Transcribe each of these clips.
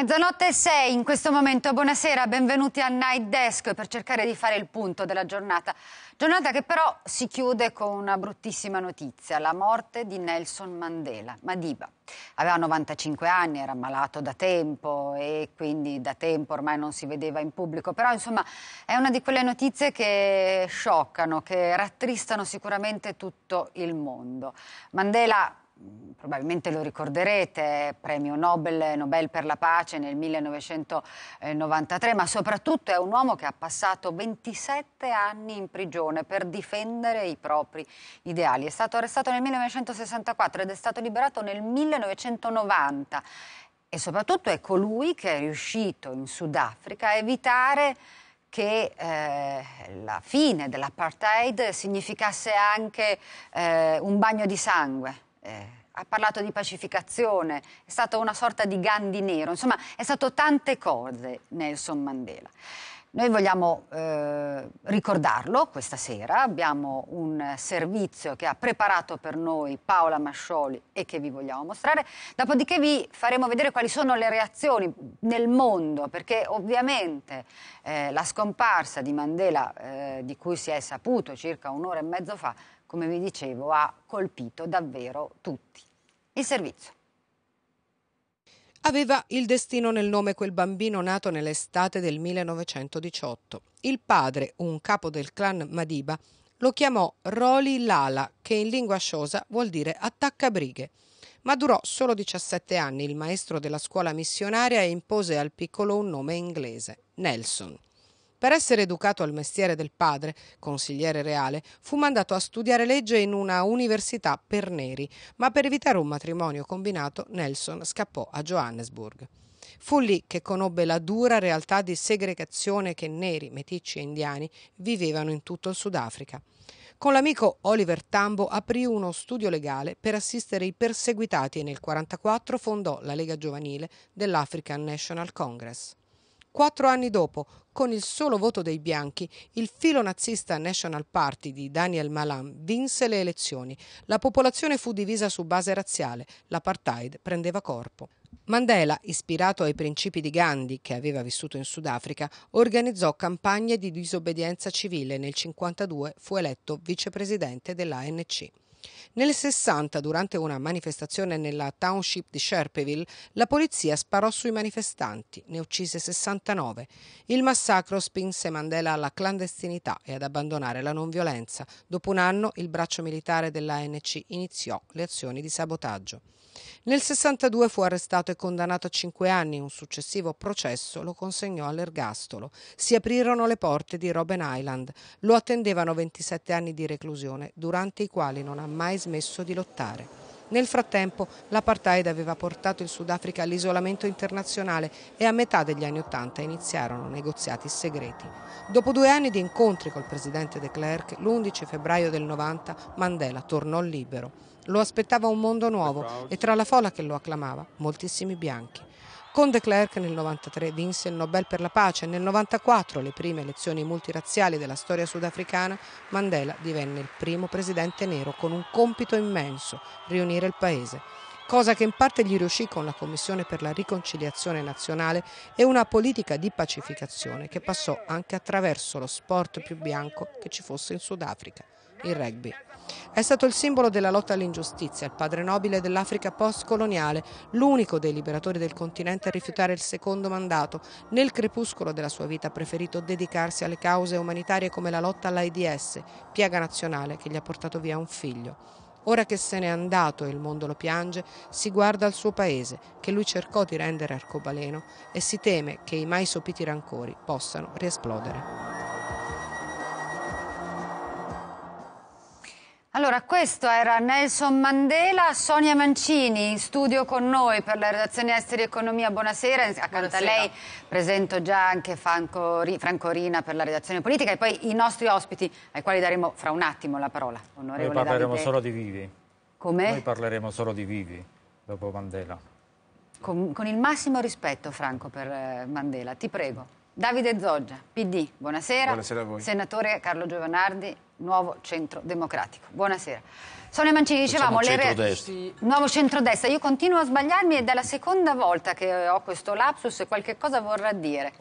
Mezzanotte e 6 in questo momento, buonasera, benvenuti a Night Desk per cercare di fare il punto della giornata. Giornata che però si chiude con una bruttissima notizia, la morte di Nelson Mandela, Madiba. Aveva 95 anni, era malato da tempo e quindi da tempo ormai non si vedeva in pubblico, però insomma è una di quelle notizie che scioccano, che rattristano sicuramente tutto il mondo. Mandela probabilmente lo ricorderete, premio Nobel, Nobel per la pace nel 1993, ma soprattutto è un uomo che ha passato 27 anni in prigione per difendere i propri ideali. È stato arrestato nel 1964 ed è stato liberato nel 1990 e soprattutto è colui che è riuscito in Sudafrica a evitare che eh, la fine dell'apartheid significasse anche eh, un bagno di sangue eh, ha parlato di pacificazione, è stato una sorta di Gandhi nero, insomma è stato tante cose Nelson Mandela. Noi vogliamo eh, ricordarlo questa sera, abbiamo un servizio che ha preparato per noi Paola Mascioli e che vi vogliamo mostrare, dopodiché vi faremo vedere quali sono le reazioni nel mondo, perché ovviamente eh, la scomparsa di Mandela, eh, di cui si è saputo circa un'ora e mezzo fa, come vi dicevo, ha colpito davvero tutti. Il servizio. Aveva il destino nel nome quel bambino nato nell'estate del 1918. Il padre, un capo del clan Madiba, lo chiamò Roli Lala, che in lingua sciosa vuol dire attaccabrighe. Ma durò solo 17 anni il maestro della scuola missionaria impose al piccolo un nome inglese, Nelson. Per essere educato al mestiere del padre, consigliere reale, fu mandato a studiare legge in una università per neri, ma per evitare un matrimonio combinato Nelson scappò a Johannesburg. Fu lì che conobbe la dura realtà di segregazione che neri, meticci e indiani vivevano in tutto il Sudafrica. Con l'amico Oliver Tambo aprì uno studio legale per assistere i perseguitati e nel 1944 fondò la Lega Giovanile dell'African National Congress. Quattro anni dopo, con il solo voto dei bianchi, il filo nazista National Party di Daniel Malan vinse le elezioni. La popolazione fu divisa su base razziale. L'apartheid prendeva corpo. Mandela, ispirato ai principi di Gandhi, che aveva vissuto in Sudafrica, organizzò campagne di disobbedienza civile e nel 1952 fu eletto vicepresidente dell'ANC. Nel 60, durante una manifestazione nella township di Sherpeville, la polizia sparò sui manifestanti, ne uccise 69. Il massacro spinse Mandela alla clandestinità e ad abbandonare la non violenza. Dopo un anno il braccio militare dell'ANC iniziò le azioni di sabotaggio. Nel 62 fu arrestato e condannato a cinque anni. Un successivo processo lo consegnò all'ergastolo. Si aprirono le porte di Robben Island. Lo attendevano 27 anni di reclusione, durante i quali non ha mai smesso di lottare. Nel frattempo l'apartheid aveva portato il Sudafrica all'isolamento internazionale e a metà degli anni Ottanta iniziarono negoziati segreti. Dopo due anni di incontri col presidente de Klerk, l'11 febbraio del 90 Mandela tornò libero. Lo aspettava un mondo nuovo e tra la folla che lo acclamava moltissimi bianchi. Con de Klerk nel 93 vinse il Nobel per la pace. E nel 94, le prime elezioni multirazziali della storia sudafricana, Mandela divenne il primo presidente nero con un compito immenso, riunire il paese cosa che in parte gli riuscì con la Commissione per la riconciliazione nazionale e una politica di pacificazione che passò anche attraverso lo sport più bianco che ci fosse in Sudafrica, il rugby. È stato il simbolo della lotta all'ingiustizia, il padre nobile dell'Africa postcoloniale, l'unico dei liberatori del continente a rifiutare il secondo mandato. Nel crepuscolo della sua vita ha preferito dedicarsi alle cause umanitarie come la lotta all'AIDS, piaga nazionale che gli ha portato via un figlio. Ora che se n'è andato e il mondo lo piange, si guarda al suo paese, che lui cercò di rendere arcobaleno, e si teme che i mai sopiti rancori possano riesplodere. Allora, questo era Nelson Mandela, Sonia Mancini in studio con noi per la redazione Esteri Economia. Buonasera, accanto a lei presento già anche Franco, Franco Rina per la redazione politica e poi i nostri ospiti ai quali daremo fra un attimo la parola. Onorevole Noi parleremo Davide. solo di vivi. Come? Noi parleremo solo di vivi dopo Mandela. Con, con il massimo rispetto, Franco, per eh, Mandela, ti prego. Davide Zoggia, PD, buonasera. Buonasera a voi. Senatore Carlo Giovanardi, Nuovo Centro Democratico. Buonasera. Sonia Mancini, dicevamo... Facciamo le centrodestra. Nuovo centrodestra. Io continuo a sbagliarmi ed è la seconda volta che ho questo lapsus e qualche cosa vorrà dire.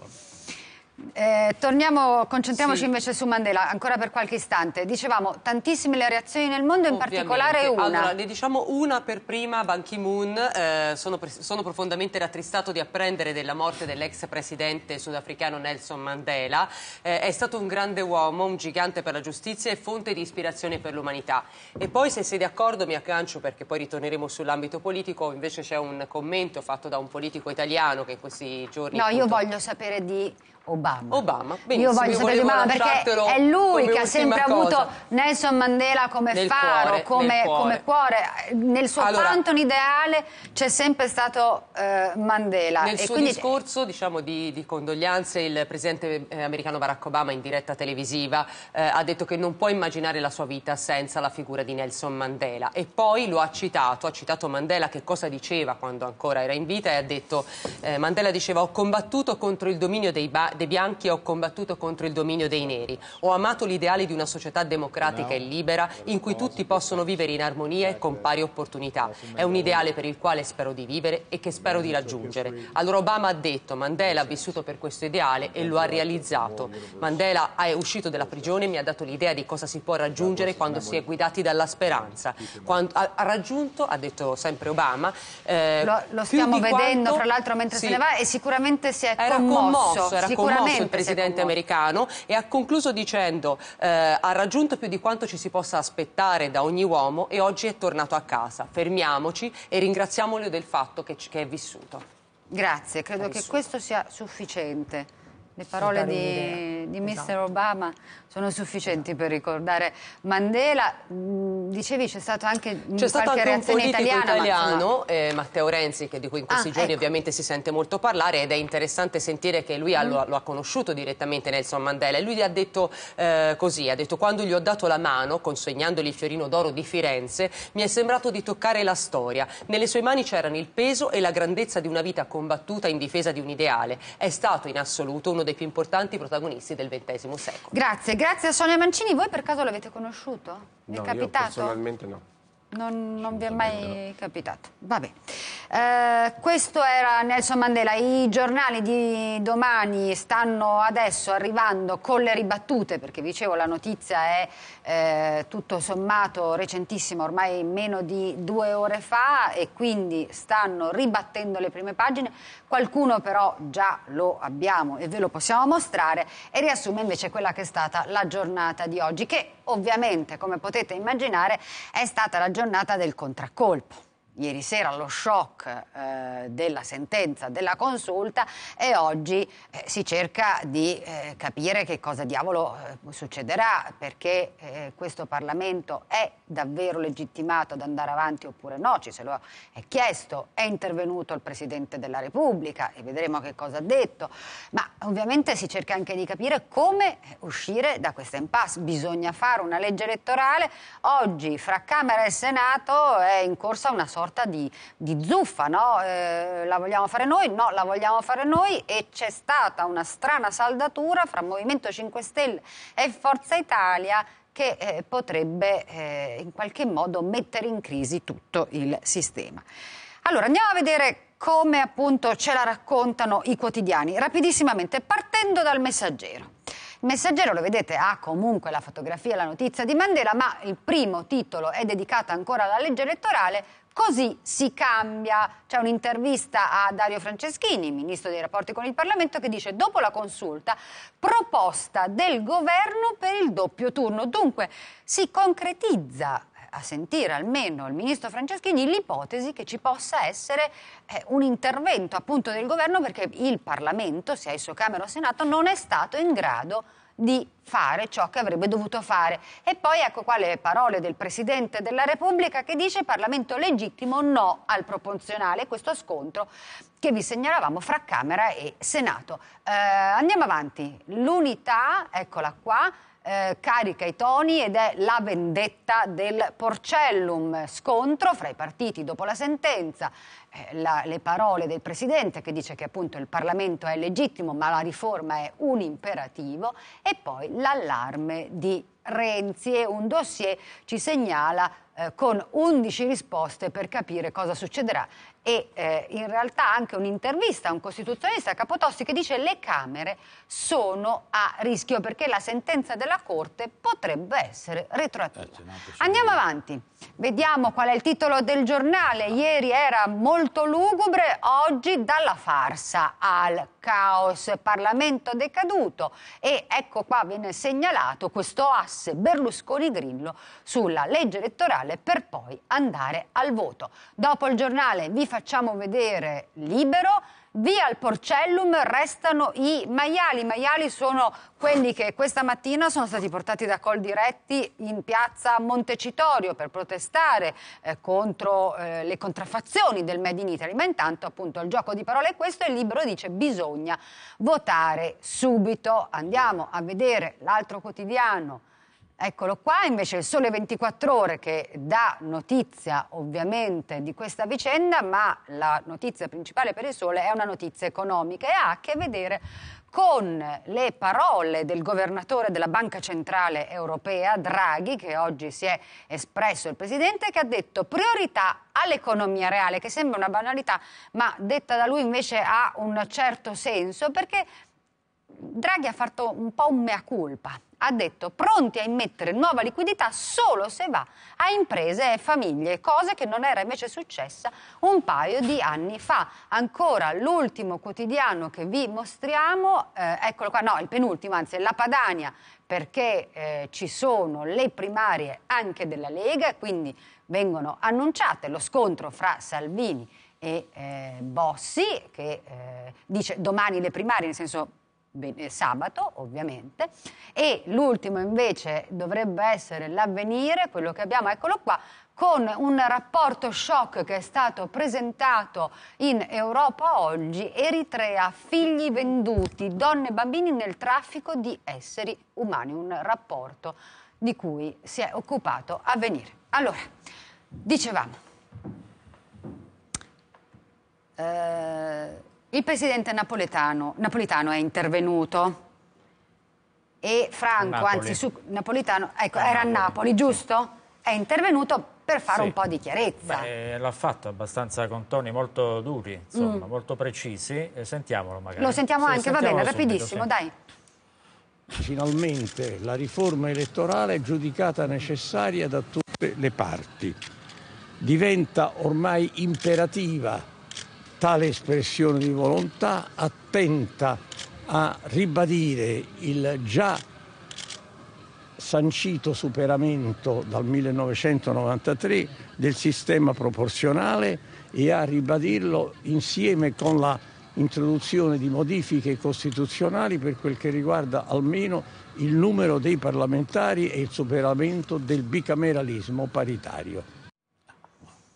Eh, torniamo, concentriamoci sì. invece su Mandela, ancora per qualche istante. Dicevamo tantissime le reazioni nel mondo, in Ovviamente. particolare una. Allora, ne diciamo una per prima, Ban Ki-moon. Eh, sono, sono, profondamente rattristato di apprendere della morte dell'ex presidente sudafricano Nelson Mandela. Eh, è stato un grande uomo, un gigante per la giustizia e fonte di ispirazione per l'umanità. E poi, se sei d'accordo, mi aggancio perché poi ritorneremo sull'ambito politico. Invece c'è un commento fatto da un politico italiano che in questi giorni. No, appunto... io voglio sapere di Obama. Obama, benissimo. Io voglio sapere di Obama perché è lui che ha sempre cosa. avuto Nelson Mandela come nel faro, cuore, come, nel cuore. come, cuore. Nel suo allora, Pantheon ideale c'è sempre stato eh, Mandela. Nel e suo quindi... discorso diciamo, di, di, condoglianze il presidente eh, americano Barack Obama in diretta televisiva eh, ha detto che non può immaginare la sua vita senza la figura di Nelson Mandela e poi lo ha citato, ha citato Mandela che cosa diceva quando ancora era in vita e ha detto eh, Mandela diceva ho combattuto contro il dominio dei, dei bianchi e ho combattuto contro il dominio dei neri. Ho amato l'ideale di una società democratica e libera in cui tutti possono vivere in armonia e con pari opportunità. È un ideale per il quale spero di vivere e che spero di raggiungere. Allora Obama ha detto Mandela ha vissuto per questo ideale e lo ha realizzato. Mandela è uscito dalla prigione e mi ha dato l'idea di cosa si può raggiungere quando si è guidati dalla speranza. Quando ha, raggiunto, ha detto sempre Obama, eh, lo, lo stiamo vedendo quanto, fra l'altro mentre sì, se ne va e sicuramente si è era commosso. commosso era commosso il presidente americano e ha concluso dicendo eh, ha raggiunto più di quanto ci si possa aspettare da ogni uomo e oggi è tornato a casa. Fermiamoci e ringraziamolo del fatto che, che è vissuto. Grazie, credo che questo sia sufficiente. Le parole di, di Mr. Esatto. Obama sono sufficienti per ricordare Mandela. Dicevi c'è stato anche c'è stato qualche anche un politico italiana, italiano, eh, Matteo Renzi, che di cui in questi ah, giorni ecco. ovviamente si sente molto parlare ed è interessante sentire che lui ha, mm. lo, lo, ha conosciuto direttamente Nelson Mandela e lui gli ha detto eh, così, ha detto quando gli ho dato la mano consegnandogli il fiorino d'oro di Firenze mi è sembrato di toccare la storia. Nelle sue mani c'erano il peso e la grandezza di una vita combattuta in difesa di un ideale. È stato in assoluto uno dei più importanti protagonisti del XX secolo. Grazie, grazie a Sonia Mancini. Voi per caso l'avete conosciuto? Vi no, è capitato? personalmente no. Non, non vi è mai capitato. Vabbè. Eh, questo era Nelson Mandela. I giornali di domani stanno adesso arrivando con le ribattute, perché vi dicevo la notizia è eh, tutto sommato recentissima, ormai meno di due ore fa, e quindi stanno ribattendo le prime pagine. Qualcuno però già lo abbiamo e ve lo possiamo mostrare e riassume invece quella che è stata la giornata di oggi, che ovviamente, come potete immaginare, è stata la giornata del contraccolpo ieri sera lo shock eh, della sentenza della consulta e oggi eh, si cerca di eh, capire che cosa diavolo eh, succederà perché eh, questo Parlamento è davvero legittimato ad andare avanti oppure no, ci se lo è chiesto, è intervenuto il Presidente della Repubblica e vedremo che cosa ha detto, ma ovviamente si cerca anche di capire come uscire da questa impasse, bisogna fare una legge elettorale, oggi fra Camera e Senato è in corsa una sorta sorta di, di zuffa, no? eh, la vogliamo fare noi? No, la vogliamo fare noi e c'è stata una strana saldatura fra Movimento 5 Stelle e Forza Italia che eh, potrebbe eh, in qualche modo mettere in crisi tutto il sistema. Allora andiamo a vedere come appunto ce la raccontano i quotidiani, rapidissimamente partendo dal messaggero. Il messaggero, lo vedete, ha comunque la fotografia e la notizia di Mandela, ma il primo titolo è dedicato ancora alla legge elettorale, Così si cambia. C'è un'intervista a Dario Franceschini, ministro dei rapporti con il Parlamento, che dice dopo la consulta proposta del governo per il doppio turno. Dunque si concretizza a sentire almeno il ministro Franceschini l'ipotesi che ci possa essere eh, un intervento appunto del governo perché il Parlamento, sia esso Camera o Senato, non è stato in grado di fare ciò che avrebbe dovuto fare. E poi ecco qua le parole del Presidente della Repubblica che dice Parlamento legittimo no al proporzionale, questo scontro che vi segnalavamo fra Camera e Senato. Eh, andiamo avanti, l'unità, eccola qua, eh, carica i toni ed è la vendetta del Porcellum, scontro fra i partiti dopo la sentenza, eh, la, le parole del Presidente che dice che appunto il Parlamento è legittimo ma la riforma è un imperativo. E poi l'allarme di Renzi. E un dossier ci segnala eh, con 11 risposte per capire cosa succederà e eh, in realtà anche un'intervista a un costituzionista Capotossi che dice le Camere sono a rischio perché la sentenza della Corte potrebbe essere retroattiva. Eh, Andiamo avanti, vediamo qual è il titolo del giornale. Ieri era molto lugubre, oggi dalla farsa al caos, Parlamento decaduto e ecco qua viene segnalato questo asse Berlusconi-Grillo sulla legge elettorale per poi andare al voto. Dopo il giornale vi facciamo vedere libero. Via al Porcellum restano i maiali. I maiali sono quelli che questa mattina sono stati portati da Coldiretti in piazza Montecitorio per protestare eh, contro eh, le contraffazioni del Made in Italy. Ma intanto appunto il gioco di parole è questo e il libro dice bisogna votare subito. Andiamo a vedere l'altro quotidiano Eccolo qua, invece il Sole 24 Ore che dà notizia ovviamente di questa vicenda, ma la notizia principale per il Sole è una notizia economica e ha a che vedere con le parole del governatore della Banca Centrale Europea, Draghi, che oggi si è espresso il Presidente, che ha detto priorità all'economia reale, che sembra una banalità, ma detta da lui invece ha un certo senso, perché Draghi ha fatto un po' un mea culpa ha detto pronti a immettere nuova liquidità solo se va a imprese e famiglie, cosa che non era invece successa un paio di anni fa. Ancora l'ultimo quotidiano che vi mostriamo, eh, eccolo qua, no, il penultimo, anzi è la Padania, perché eh, ci sono le primarie anche della Lega, quindi vengono annunciate lo scontro fra Salvini e eh, Bossi, che eh, dice domani le primarie, nel senso sabato ovviamente e l'ultimo invece dovrebbe essere l'avvenire, quello che abbiamo, eccolo qua, con un rapporto shock che è stato presentato in Europa oggi, Eritrea, figli venduti, donne e bambini nel traffico di esseri umani, un rapporto di cui si è occupato avvenire. Allora, dicevamo, eh, il presidente napoletano, napolitano è intervenuto e Franco, anzi su, Napolitano, ecco, a era Napoli. a Napoli, giusto? È intervenuto per fare sì. un po' di chiarezza. l'ha fatto abbastanza con toni molto duri, insomma, mm. molto precisi. sentiamolo magari. Lo sentiamo sì, anche, va bene, subito, rapidissimo, sì. dai. Finalmente la riforma elettorale è giudicata necessaria da tutte le parti. Diventa ormai imperativa tale espressione di volontà, attenta a ribadire il già sancito superamento dal 1993 del sistema proporzionale e a ribadirlo insieme con la introduzione di modifiche costituzionali per quel che riguarda almeno il numero dei parlamentari e il superamento del bicameralismo paritario.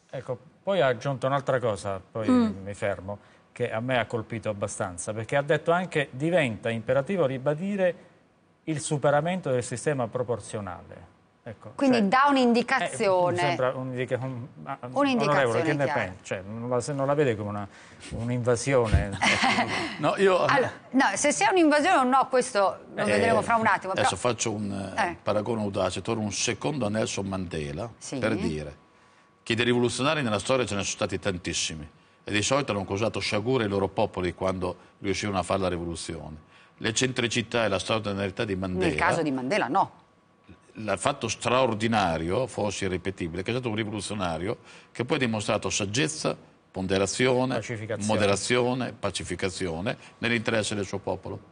Ecco, poi ha aggiunto un'altra cosa, poi mm. mi fermo, che a me ha colpito abbastanza, perché ha detto anche diventa imperativo ribadire il superamento del sistema proporzionale. Ecco, Quindi cioè, dà un'indicazione. Eh, sembra un'indica, un, un'indicazione. Che ne pensa? Cioè, non, la, non, la, vede come un'invasione? no, io... allora, no, se sia un'invasione o no, questo lo eh, vedremo fra un attimo. Adesso però... faccio un eh. paragone audace, torno un secondo a Nelson Mandela sì. per dire che di rivoluzionari nella storia ce ne sono stati tantissimi e di solito hanno causato sciagure ai loro popoli quando riuscivano a fare la rivoluzione. L'eccentricità e la straordinarietà di Mandela... Nel caso di Mandela no. Il fatto straordinario, forse irripetibile, che è stato un rivoluzionario che poi ha dimostrato saggezza, ponderazione, moderazione, pacificazione nell'interesse del suo popolo.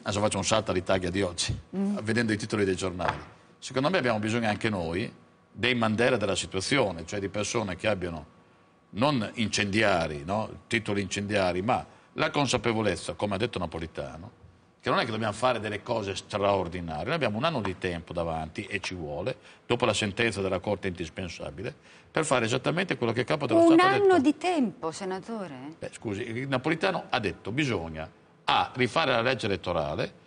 Adesso faccio un salto all'Italia di oggi, mm. vedendo i titoli dei giornali. Secondo me abbiamo bisogno anche noi dei Mandela della situazione, cioè di persone che abbiano non incendiari, no? titoli incendiari, ma la consapevolezza, come ha detto Napolitano, che non è che dobbiamo fare delle cose straordinarie, noi abbiamo un anno di tempo davanti e ci vuole, dopo la sentenza della Corte indispensabile, per fare esattamente quello che il capo dello un Stato ha detto. Un anno di tempo, senatore? Beh, scusi, il Napolitano ha detto bisogna A, rifare la legge elettorale,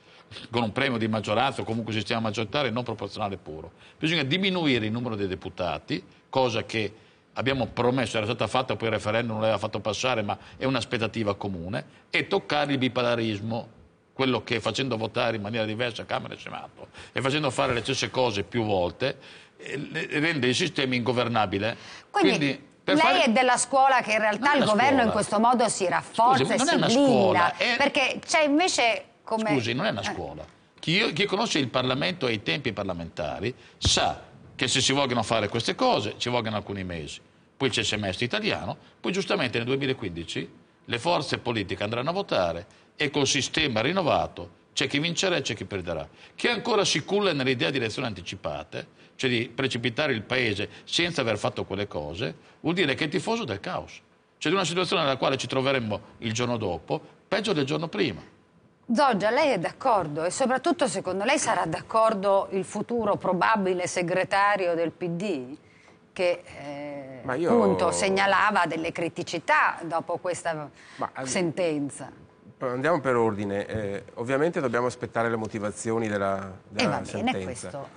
con un premio di maggioranza o comunque sistema maggioritario non proporzionale puro. Bisogna diminuire il numero dei deputati, cosa che abbiamo promesso, era stata fatta, poi il referendum non l'aveva fatto passare, ma è un'aspettativa comune, e toccare il bipolarismo quello che facendo votare in maniera diversa Camera e Senato e facendo fare le stesse cose più volte eh, rende il sistema ingovernabile. Quindi, Quindi lei fare... è della scuola che in realtà il governo scuola. in questo modo si rafforza Scusi, e si blinda, è... perché c'è invece come... Scusi, non è una scuola. Chi, chi conosce il Parlamento e i tempi parlamentari sa che se si vogliono fare queste cose ci vogliono alcuni mesi. Poi c'è il semestre italiano, poi giustamente nel 2015 le forze politiche andranno a votare e col sistema rinnovato c'è chi vincerà e c'è chi perderà. Chi ancora si culla nell'idea di elezioni anticipate, cioè di precipitare il paese senza aver fatto quelle cose, vuol dire che è tifoso del caos. Cioè di una situazione nella quale ci troveremmo il giorno dopo, peggio del giorno prima. Zoggia, lei è d'accordo e soprattutto secondo lei sarà d'accordo il futuro probabile segretario del PD che eh, io... appunto segnalava delle criticità dopo questa Ma, sentenza? Andiamo per ordine. Eh, ovviamente dobbiamo aspettare le motivazioni della, della eh, sentenza. Bene, questo.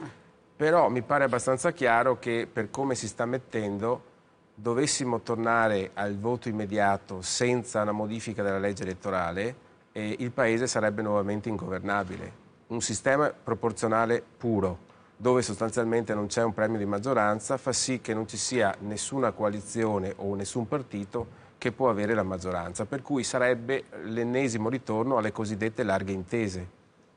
Però mi pare abbastanza chiaro che per come si sta mettendo dovessimo tornare al voto immediato senza una modifica della legge elettorale eh, il Paese sarebbe nuovamente ingovernabile. Un sistema proporzionale puro, dove sostanzialmente non c'è un premio di maggioranza, fa sì che non ci sia nessuna coalizione o nessun partito che può avere la maggioranza, per cui sarebbe l'ennesimo ritorno alle cosiddette larghe intese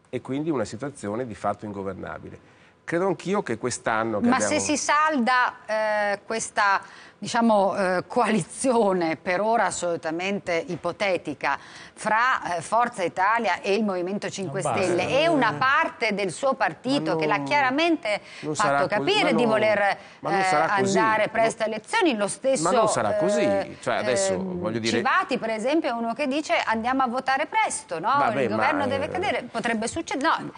e quindi una situazione di fatto ingovernabile. Credo anch'io che quest'anno... Ma abbiamo... se si salda eh, questa diciamo, eh, coalizione per ora assolutamente ipotetica fra eh, Forza Italia e il Movimento 5 Stelle e una parte del suo partito non, che l'ha chiaramente fatto capire di voler eh, andare presto alle elezioni, lo stesso ma non sarà così. Eh, cioè, adesso, ehm, voglio dire... Civati per esempio è uno che dice andiamo a votare presto, no? Vabbè, il governo ma, deve eh, cadere, potrebbe succedere... No,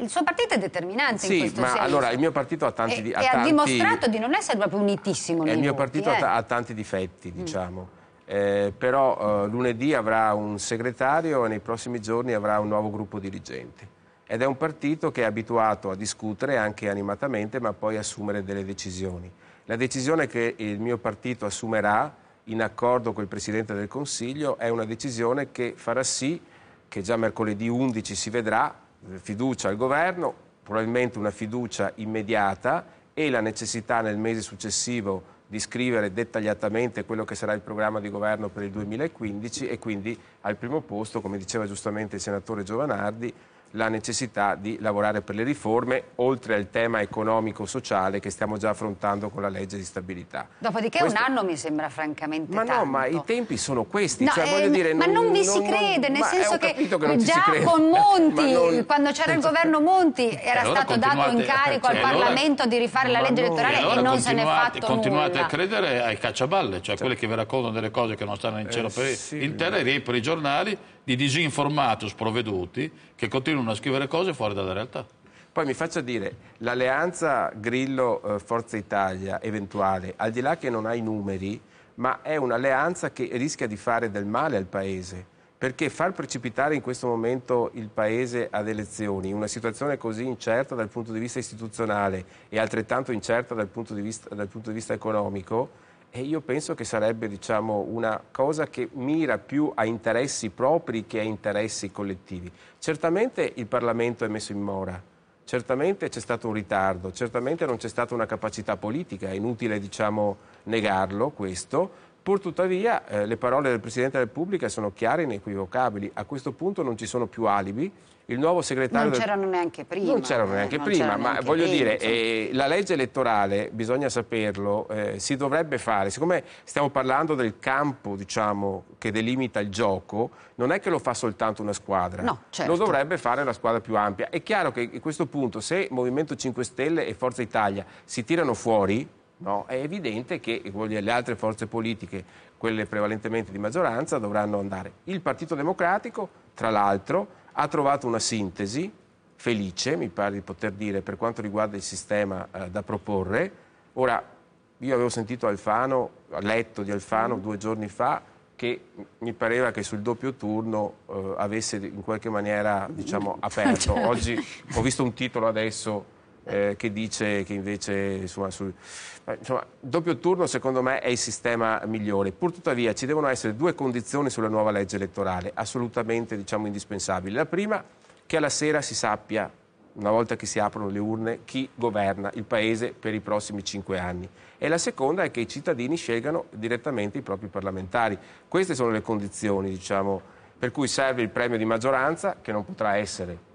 il suo partito è determinante sì, in questo ma senso. allora il mio partito ha tanti... E, ha e tanti... ha dimostrato di non essere proprio unitissimo nei Il mio partito eh. ha, tanti difetti, mm. diciamo. Mm. Eh, però eh, lunedì avrà un segretario e nei prossimi giorni avrà un nuovo gruppo dirigente. Ed è un partito che è abituato a discutere anche animatamente, ma poi assumere delle decisioni. La decisione che il mio partito assumerà in accordo con il Presidente del Consiglio è una decisione che farà sì che già mercoledì 11 si vedrà fiducia al governo, probabilmente una fiducia immediata e la necessità nel mese successivo di scrivere dettagliatamente quello che sarà il programma di governo per il 2015 e quindi al primo posto, come diceva giustamente il senatore Giovanardi, la necessità di lavorare per le riforme, oltre al tema economico-sociale che stiamo già affrontando con la legge di stabilità. Dopodiché Questo... un anno mi sembra francamente Ma tanto. no, ma i tempi sono questi. No, cioè, eh, dire, ma non, non vi si crede, nel senso che, che già con Monti, non... quando c'era il governo Monti, era allora stato dato incarico cioè, al Parlamento allora... di rifare la legge elettorale allora e non se ne è fatto continuate nulla. a credere ai cacciaballe, cioè, cioè quelli che vi raccontano delle cose che non stanno in cielo eh, per sì. in terra e riempiono i giornali di disinformati o sprovveduti che continuano a scrivere cose fuori dalla realtà. Poi mi faccia dire, l'alleanza Grillo-Forza Italia eventuale, al di là che non ha i numeri, ma è un'alleanza che rischia di fare del male al Paese. Perché far precipitare in questo momento il Paese ad elezioni, in una situazione così incerta dal punto di vista istituzionale e altrettanto incerta dal punto di vista, dal punto di vista economico, e io penso che sarebbe diciamo, una cosa che mira più a interessi propri che a interessi collettivi. Certamente il Parlamento è messo in mora, certamente c'è stato un ritardo, certamente non c'è stata una capacità politica, è inutile diciamo, negarlo questo, purtuttavia eh, le parole del Presidente della Repubblica sono chiare e inequivocabili, a questo punto non ci sono più alibi, il nuovo segretario... Non c'erano neanche prima. Non c'erano neanche eh, prima, ma neanche voglio dire, eh, la legge elettorale, bisogna saperlo, eh, si dovrebbe fare. Siccome stiamo parlando del campo, diciamo, che delimita il gioco, non è che lo fa soltanto una squadra. No, certo. Lo dovrebbe fare la squadra più ampia. È chiaro che a questo punto, se Movimento 5 Stelle e Forza Italia si tirano fuori, no, è evidente che le altre forze politiche, quelle prevalentemente di maggioranza, dovranno andare. Il Partito Democratico, tra l'altro, ha trovato una sintesi felice, mi pare di poter dire, per quanto riguarda il sistema eh, da proporre. Ora, io avevo sentito Alfano, letto di Alfano due giorni fa, che mi pareva che sul doppio turno eh, avesse in qualche maniera diciamo, aperto. Oggi ho visto un titolo adesso eh, che dice che invece insomma, sul, insomma, doppio turno secondo me è il sistema migliore. Purtuttavia ci devono essere due condizioni sulla nuova legge elettorale assolutamente diciamo, indispensabili. La prima che alla sera si sappia una volta che si aprono le urne, chi governa il Paese per i prossimi cinque anni. E la seconda è che i cittadini scelgano direttamente i propri parlamentari. Queste sono le condizioni, diciamo, per cui serve il premio di maggioranza, che non potrà essere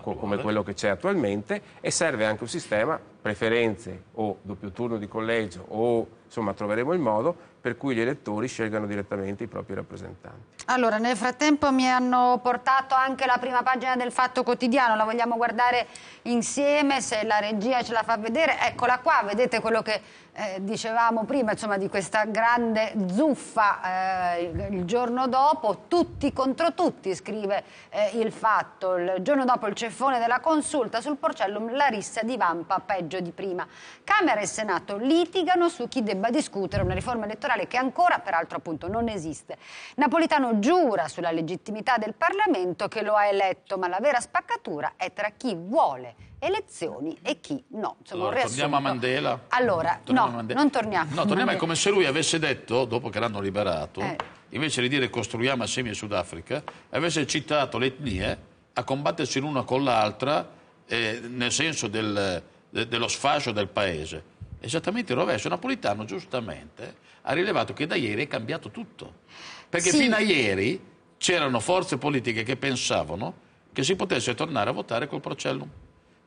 come quello che c'è attualmente, e serve anche un sistema, preferenze o doppio turno di collegio o insomma troveremo il modo per cui gli elettori scelgano direttamente i propri rappresentanti. Allora, nel frattempo mi hanno portato anche la prima pagina del Fatto Quotidiano, la vogliamo guardare insieme, se la regia ce la fa vedere. Eccola qua, vedete quello che eh, dicevamo prima, insomma, di questa grande zuffa eh, il, giorno dopo, tutti contro tutti, scrive eh, il Fatto. Il giorno dopo il ceffone della consulta sul Porcellum, la rissa divampa peggio di prima. Camera e Senato litigano su chi debba discutere una riforma elettorale che ancora, peraltro, appunto, non esiste. Napolitano giura sulla legittimità del Parlamento che lo ha eletto, ma la vera spaccatura è tra chi vuole elezioni e chi no. Insomma, allora, torniamo a Mandela. Allora, torniamo no, a Mandela. non torniamo. No, torniamo è come se lui avesse detto, dopo che l'hanno liberato, eh. invece di dire costruiamo assieme il Sudafrica, avesse citato le etnie a combattersi l'una con l'altra eh, nel senso del, de, dello sfascio del paese. Esattamente il rovescio. Napolitano, giustamente, ha rilevato che da ieri è cambiato tutto. Perché sì. fino a ieri c'erano forze politiche che pensavano che si potesse tornare a votare col Procellum.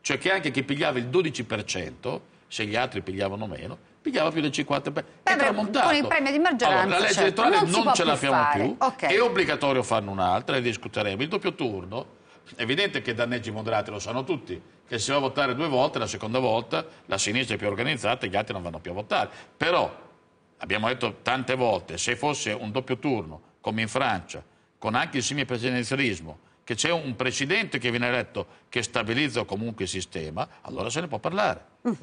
Cioè che anche chi pigliava il 12%, se gli altri pigliavano meno, pigliava più del 50%. Beh, è tramontato. Con il premio di maggioranza. Allora, la legge certo, elettorale non, non ce la fiamo più, okay. è obbligatorio farne un'altra e discuteremo. Il doppio turno, è evidente che danneggi moderati lo sanno tutti, che si va a votare due volte, la seconda volta la sinistra è più organizzata e gli altri non vanno più a votare. Però, abbiamo detto tante volte, se fosse un doppio turno, come in Francia, con anche il semipresidenzialismo, che c'è un presidente che viene eletto che stabilizza comunque il sistema, allora se ne può parlare. Mm.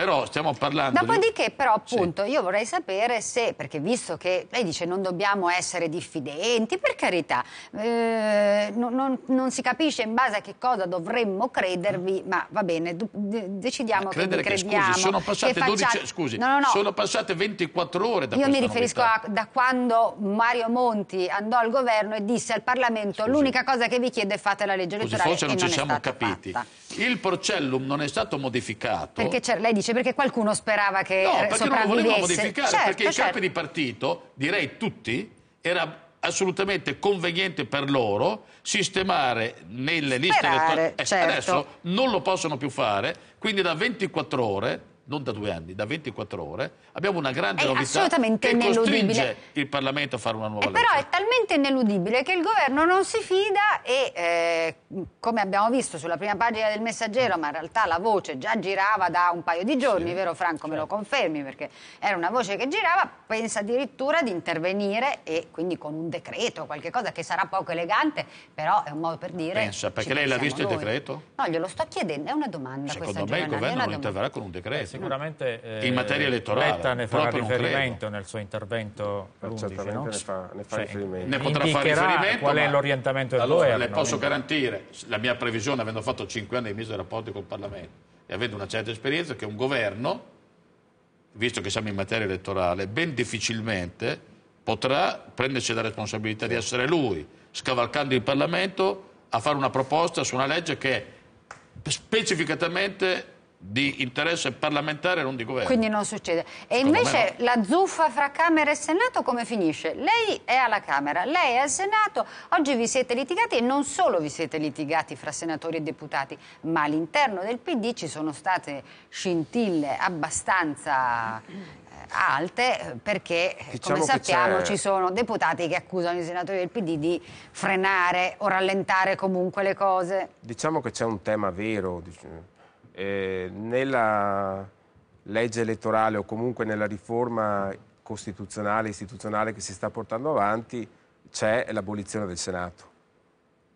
Però stiamo parlando... Dopodiché di... però appunto sì. io vorrei sapere se, perché visto che lei dice non dobbiamo essere diffidenti, per carità, eh, non, non, non, si capisce in base a che cosa dovremmo credervi, ma va bene, decidiamo ma che vi crediamo. Che, scusi, sono passate, 12, scusi, no, no, no. sono passate 24 ore da Io mi riferisco a, da quando Mario Monti andò al governo e disse al Parlamento l'unica cosa che vi chiedo è fate la legge elettorale scusi, forse non ci siamo capiti. Fatta. Il Porcellum non è stato modificato. Perché lei dice perché qualcuno sperava che no, perché non lo volevano modificare, certo, perché certo. i capi di partito, direi tutti, era assolutamente conveniente per loro sistemare nelle liste elettorali. Eh, certo. Adesso non lo possono più fare, quindi da 24 ore non da due anni, da 24 ore, abbiamo una grande è novità che costringe il Parlamento a fare una nuova e legge. Però è talmente ineludibile che il governo non si fida e, eh, come abbiamo visto sulla prima pagina del Messaggero, ma in realtà la voce già girava da un paio di giorni, sì, vero Franco? Certo. Me lo certo. confermi, perché era una voce che girava, pensa addirittura di intervenire e quindi con un decreto, qualche cosa che sarà poco elegante, però è un modo per dire... Pensa, perché lei l'ha visto noi. il decreto? No, glielo sto chiedendo, è una domanda Secondo me il governo non interverrà con un decreto sicuramente eh, in materia elettorale. Letta ne farà riferimento nel suo intervento Certamente no? ne fa, ne fa cioè. Ne potrà fare riferimento. Qual è l'orientamento del allora, governo? Le posso garantire, la mia previsione, avendo fatto 5 anni di ministro dei rapporti col Parlamento e avendo una certa esperienza, che un governo, visto che siamo in materia elettorale, ben difficilmente potrà prendersi la responsabilità di essere lui, scavalcando il Parlamento, a fare una proposta su una legge che specificatamente di interesse parlamentare e non di governo. Quindi non succede. E Secondo invece no. la zuffa fra Camera e Senato come finisce? Lei è alla Camera, lei è al Senato, oggi vi siete litigati e non solo vi siete litigati fra senatori e deputati, ma all'interno del PD ci sono state scintille abbastanza eh, alte perché diciamo come sappiamo ci sono deputati che accusano i senatori del PD di frenare o rallentare comunque le cose. Diciamo che c'è un tema vero eh, nella legge elettorale o comunque nella riforma costituzionale e istituzionale che si sta portando avanti c'è l'abolizione del Senato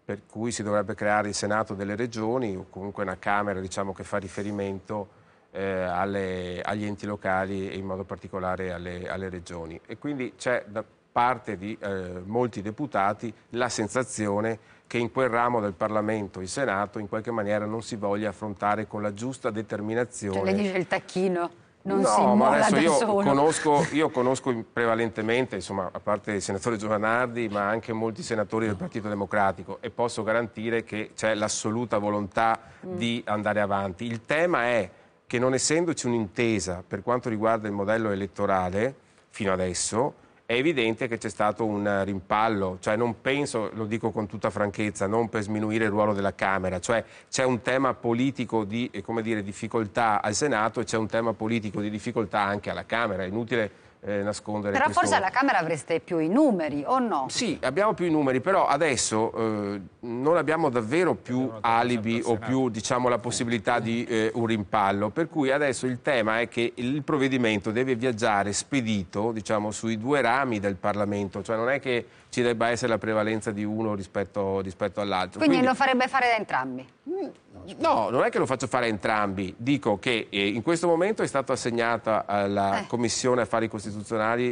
per cui si dovrebbe creare il Senato delle regioni o comunque una Camera diciamo, che fa riferimento eh, alle, agli enti locali e in modo particolare alle, alle regioni. E quindi c'è parte di eh, molti deputati la sensazione che in quel ramo del Parlamento, il Senato, in qualche maniera non si voglia affrontare con la giusta determinazione. Cioè lei dice il tacchino non no, si ma adesso io conosco, io conosco, prevalentemente, insomma, a parte il senatore Giovanardi, ma anche molti senatori del Partito Democratico e posso garantire che c'è l'assoluta volontà mm. di andare avanti. Il tema è che non essendoci un'intesa per quanto riguarda il modello elettorale fino adesso, è evidente che c'è stato un rimpallo, cioè non penso, lo dico con tutta franchezza, non per sminuire il ruolo della Camera, cioè c'è un tema politico di eh, dire, difficoltà al Senato e c'è un tema politico di difficoltà anche alla Camera, è inutile eh, nascondere. Però questo... forse alla Camera avreste più i numeri, o no? Sì, abbiamo più i numeri, però adesso eh, non abbiamo davvero più alibi o più diciamo, la possibilità di eh, un rimpallo. Per cui adesso il tema è che il provvedimento deve viaggiare spedito diciamo, sui due rami del Parlamento, cioè non è che ci debba essere la prevalenza di uno rispetto, rispetto all'altro. Quindi, Quindi, lo farebbe fare da entrambi? No, non è che lo faccio fare a entrambi. Dico che eh, in questo momento è stata assegnata alla eh. Commissione Affari Costituzionali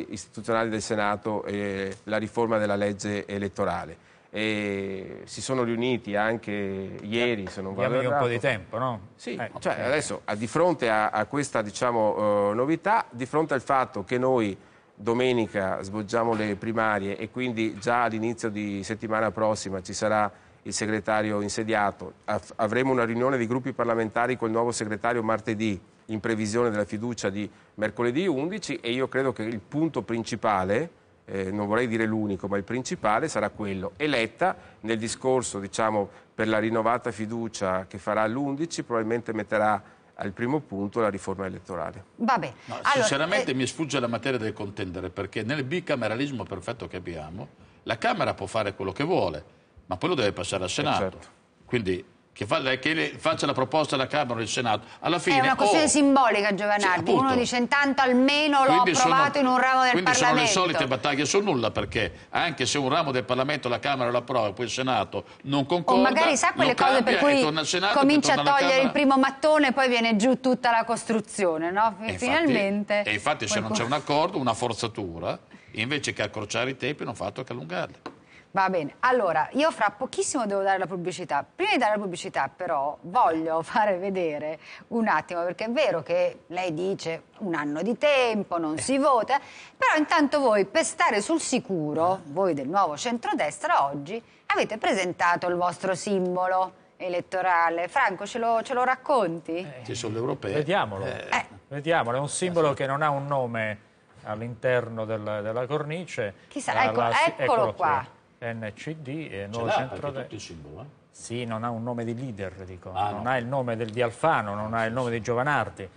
Istituzionali del Senato eh, la riforma della legge elettorale. E si sono riuniti anche ieri, se non vado errato. un po' di tempo, no? Sì, eh, cioè okay. adesso di fronte a, a questa diciamo, uh, novità, di fronte al fatto che noi domenica svolgiamo le primarie e quindi già all'inizio di settimana prossima ci sarà il segretario insediato, avremo una riunione di gruppi parlamentari col nuovo segretario martedì in previsione della fiducia di mercoledì 11 e io credo che il punto principale, eh, non vorrei dire l'unico, ma il principale sarà quello. Eletta nel discorso diciamo, per la rinnovata fiducia che farà l'11 probabilmente metterà al primo punto la riforma elettorale. Va bene. No, allora, sinceramente eh... mi sfugge la materia del contendere perché nel bicameralismo perfetto che abbiamo la Camera può fare quello che vuole, ma poi lo deve passare al eh, Senato. Certo. Quindi che, fa, che, faccia la proposta alla Camera o al Senato. Alla fine, è una questione oh, simbolica, Giovanardi. Sì, Uno dice intanto almeno l'ho approvato sono, in un ramo del quindi Parlamento. Quindi sono le solite battaglie sul nulla perché anche se un ramo del Parlamento la Camera lo approva e poi il Senato non concorda. O magari sa quelle cose per cui Senato, comincia a togliere il primo mattone e poi viene giù tutta la costruzione, no? E Finalmente. Infatti, e infatti se non c'è un accordo, una forzatura, invece che accorciare i tempi non fa altro che allungarli. Va bene, allora io fra pochissimo devo dare la pubblicità. Prima di dare la pubblicità però voglio fare vedere un attimo, perché è vero che lei dice un anno di tempo, non si vota, però intanto voi per stare sul sicuro, voi del nuovo centrodestra oggi, avete presentato il vostro simbolo elettorale. Franco, ce lo, ce lo racconti? Eh, ci sono le europee. Vediamolo. Eh. eh. Vediamolo, è un simbolo che non ha un nome all'interno della, della cornice. Chissà, ecco, la, eccolo, eccolo qua. Qui. NCD e Nuovo Centrodestra. eh? Sì, non ha un nome di leader, dico. Ah, non no. ha il nome del, di Alfano, non ha il nome di Giovanardi.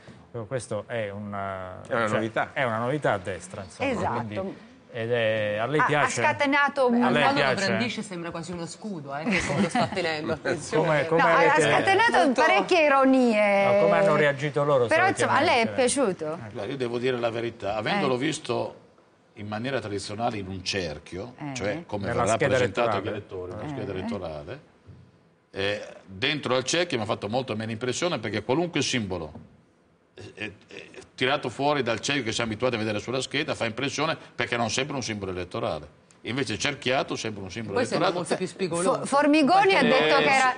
Questo è una, è una cioè, novità. È una novità a destra, insomma. Esatto. Quindi, ed è, a lei piace. Ha scatenato un Quando lo brandisce sembra quasi uno scudo, eh, che come lo sta tenendo. come, come no, avete... Ha scatenato Molto... parecchie ironie. No, come hanno reagito loro? Però insomma, a lei è piaciuto? io devo dire la verità, avendolo eh. visto in maniera tradizionale in un cerchio, eh. cioè come Nella verrà presentato agli elettori, nella eh. scheda elettorale, eh, dentro al cerchio mi ha fatto molto meno impressione perché qualunque simbolo è, è, tirato fuori dal cerchio che siamo abituati a vedere sulla scheda fa impressione perché non sembra un simbolo elettorale. Invece cerchiato sembra un simbolo Poi elettorale. Poi molto più spigoloso. Formigoni ha detto che era...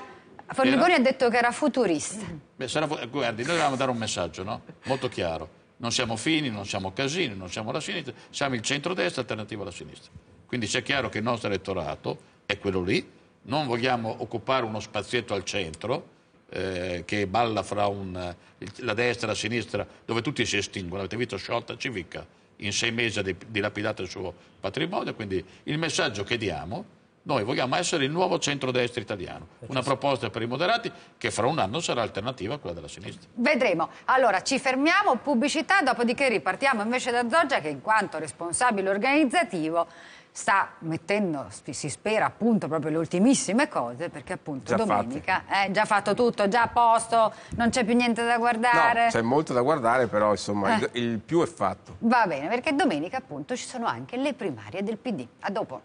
Formigoni era... ha detto che era futurista. Beh, sarà, guardi, noi dobbiamo dare un messaggio no? molto chiaro. Non siamo Fini, non siamo Casini, non siamo la sinistra, siamo il centrodestra alternativo alla sinistra. Quindi c'è chiaro che il nostro elettorato è quello lì, non vogliamo occupare uno spazietto al centro eh, che balla fra un, la destra e la sinistra dove tutti si estinguono. Avete visto sciolta civica, in sei mesi ha dilapidato il suo patrimonio, quindi il messaggio che diamo noi vogliamo essere il nuovo centrodestra italiano, una proposta per i moderati che fra un anno sarà alternativa a quella della sinistra. Vedremo. Allora ci fermiamo, pubblicità, dopodiché ripartiamo invece da Zoggia che in quanto responsabile organizzativo sta mettendo, si spera appunto proprio le ultimissime cose perché appunto già domenica è eh, già fatto tutto, già a posto, non c'è più niente da guardare. No, c'è molto da guardare però insomma eh. il, il più è fatto. Va bene perché domenica appunto ci sono anche le primarie del PD. A dopo.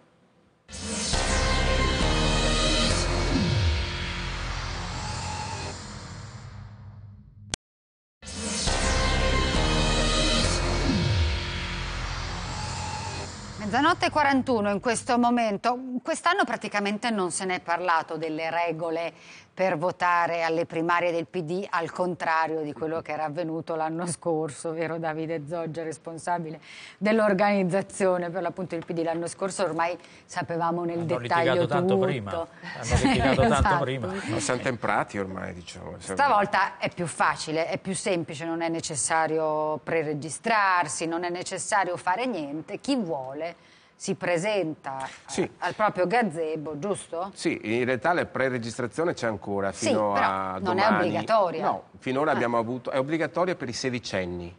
Mezzanotte 41 in questo momento. Quest'anno praticamente non se ne è parlato delle regole per votare alle primarie del PD, al contrario di quello che era avvenuto l'anno scorso, vero Davide Zoggia, responsabile dell'organizzazione per l'appunto del PD l'anno scorso, ormai sapevamo nel Hanno dettaglio tutto. Tanto prima. Hanno litigato esatto. tanto prima. Ma siamo temprati ormai, diciamo. Stavolta è più facile, è più semplice, non è necessario preregistrarsi, non è necessario fare niente. Chi vuole si presenta sì. al proprio gazebo, giusto? Sì, in realtà la preregistrazione c'è ancora fino sì, a non domani. è obbligatoria. No, finora ah. abbiamo avuto... è obbligatoria per i sedicenni.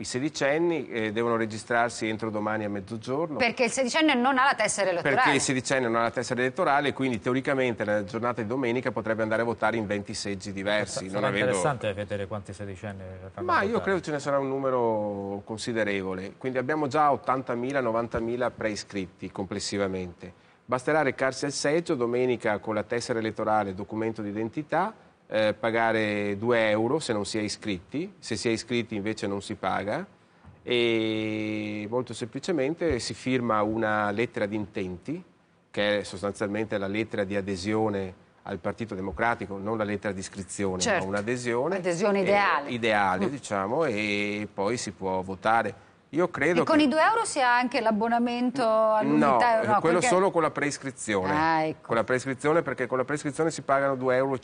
I sedicenni eh, devono registrarsi entro domani a mezzogiorno. Perché il sedicenne non ha la tessera elettorale. Perché il sedicenne non ha la tessera elettorale, quindi teoricamente nella giornata di domenica potrebbe andare a votare in 20 seggi diversi. Sarà non interessante avendo... vedere quanti sedicenni fanno Ma io credo ce ne sarà un numero considerevole. Quindi abbiamo già 80.000, 90.000 preiscritti complessivamente. Basterà recarsi al seggio domenica con la tessera elettorale e documento di identità eh, pagare 2 euro se non si è iscritti, se si è iscritti invece non si paga e molto semplicemente si firma una lettera di intenti che è sostanzialmente la lettera di adesione al Partito Democratico, non la lettera di iscrizione, certo. ma un'adesione. Adesione ideale. Eh, ideale, mm. diciamo, e poi si può votare. Io credo e con che... i 2 euro si ha anche l'abbonamento all'unità? No, no quello perché... solo con la preiscrizione. Ah, ecco. Con la preiscrizione perché con la preiscrizione si pagano 2,50 euro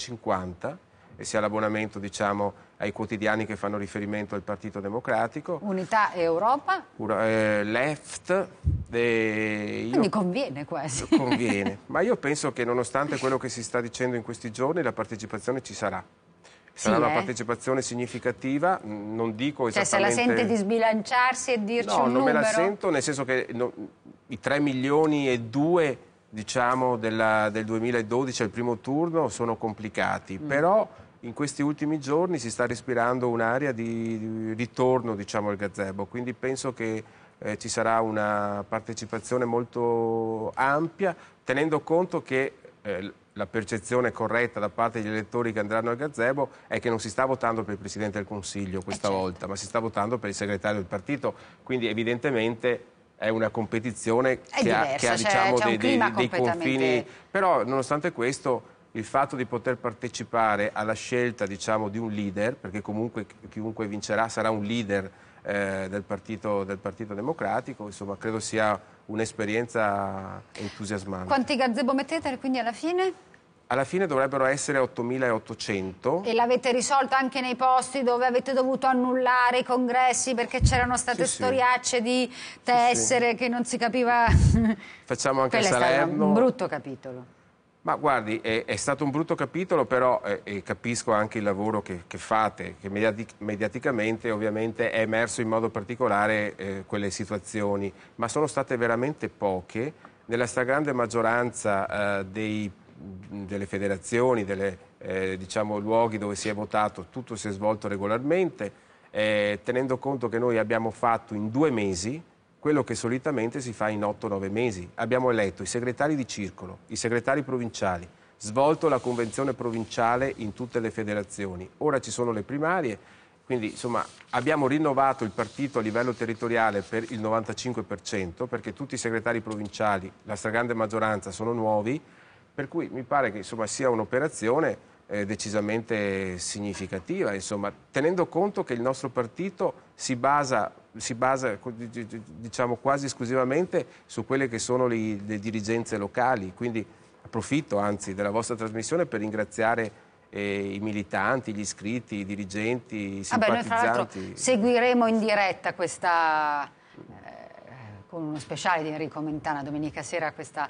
e si ha l'abbonamento diciamo, ai quotidiani che fanno riferimento al Partito Democratico. Unità Europa? Eh, left. Eh, Quindi conviene quasi. Conviene, ma io penso che nonostante quello che si sta dicendo in questi giorni la partecipazione ci sarà. Sarà sì, una eh? partecipazione significativa, non dico cioè, esattamente... se la sente di sbilanciarsi e dirci no, un numero? No, non me la sento, nel senso che no, i 3 milioni e 2 diciamo, della, del 2012 al primo turno sono complicati, mm. però in questi ultimi giorni si sta respirando un'area di, di ritorno diciamo, al gazebo, quindi penso che eh, ci sarà una partecipazione molto ampia, tenendo conto che eh, la percezione corretta da parte degli elettori che andranno al gazebo è che non si sta votando per il Presidente del Consiglio questa eh certo. volta, ma si sta votando per il segretario del partito, quindi evidentemente è una competizione è che diversa, ha, che ha diciamo, dei, dei, dei confini, però nonostante questo il fatto di poter partecipare alla scelta diciamo, di un leader, perché comunque chiunque vincerà sarà un leader eh, del, partito, del, partito, Democratico, insomma credo sia un'esperienza entusiasmante. Quanti gazebo mettete quindi alla fine? Alla fine dovrebbero essere 8.800. E l'avete risolto anche nei posti dove avete dovuto annullare i congressi perché c'erano state sì, storiacce sì. di tessere sì, che non si capiva... Facciamo anche a Salerno. un brutto capitolo. Ma guardi, è, è, stato un brutto capitolo, però eh, capisco anche il lavoro che, che fate, che mediatic mediaticamente ovviamente è emerso in modo particolare eh, quelle situazioni, ma sono state veramente poche. Nella stragrande maggioranza eh, dei, delle federazioni, dei eh, diciamo, luoghi dove si è votato, tutto si è svolto regolarmente, eh, tenendo conto che noi abbiamo fatto in due mesi quello che solitamente si fa in 8-9 mesi. Abbiamo eletto i segretari di circolo, i segretari provinciali, svolto la convenzione provinciale in tutte le federazioni. Ora ci sono le primarie, quindi insomma abbiamo rinnovato il partito a livello territoriale per il 95% perché tutti i segretari provinciali, la stragrande maggioranza, sono nuovi, per cui mi pare che insomma, sia un'operazione eh, decisamente significativa, insomma, tenendo conto che il nostro partito si basa, si basa diciamo, quasi esclusivamente su quelle che sono le, le, dirigenze locali, quindi approfitto anzi della vostra trasmissione per ringraziare eh, i militanti, gli iscritti, i dirigenti, i simpatizzanti. Vabbè, noi fra seguiremo in diretta questa, eh, con uno speciale di Enrico Mentana domenica sera questa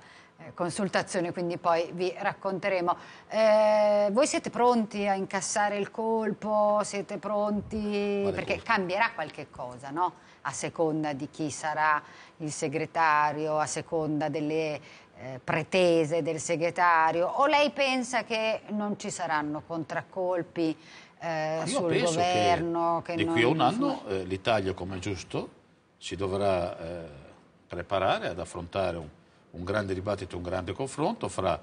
consultazione, quindi poi vi racconteremo. Eh, voi siete pronti a incassare il colpo? Siete pronti? Vale Perché colpo. cambierà qualche cosa, no? A seconda di chi sarà il segretario, a seconda delle eh, pretese del segretario. O lei pensa che non ci saranno contraccolpi eh, sul governo? Che, che di qui a un anno eh, l'Italia, come è giusto, si dovrà eh, preparare ad affrontare un un grande dibattito, un grande confronto fra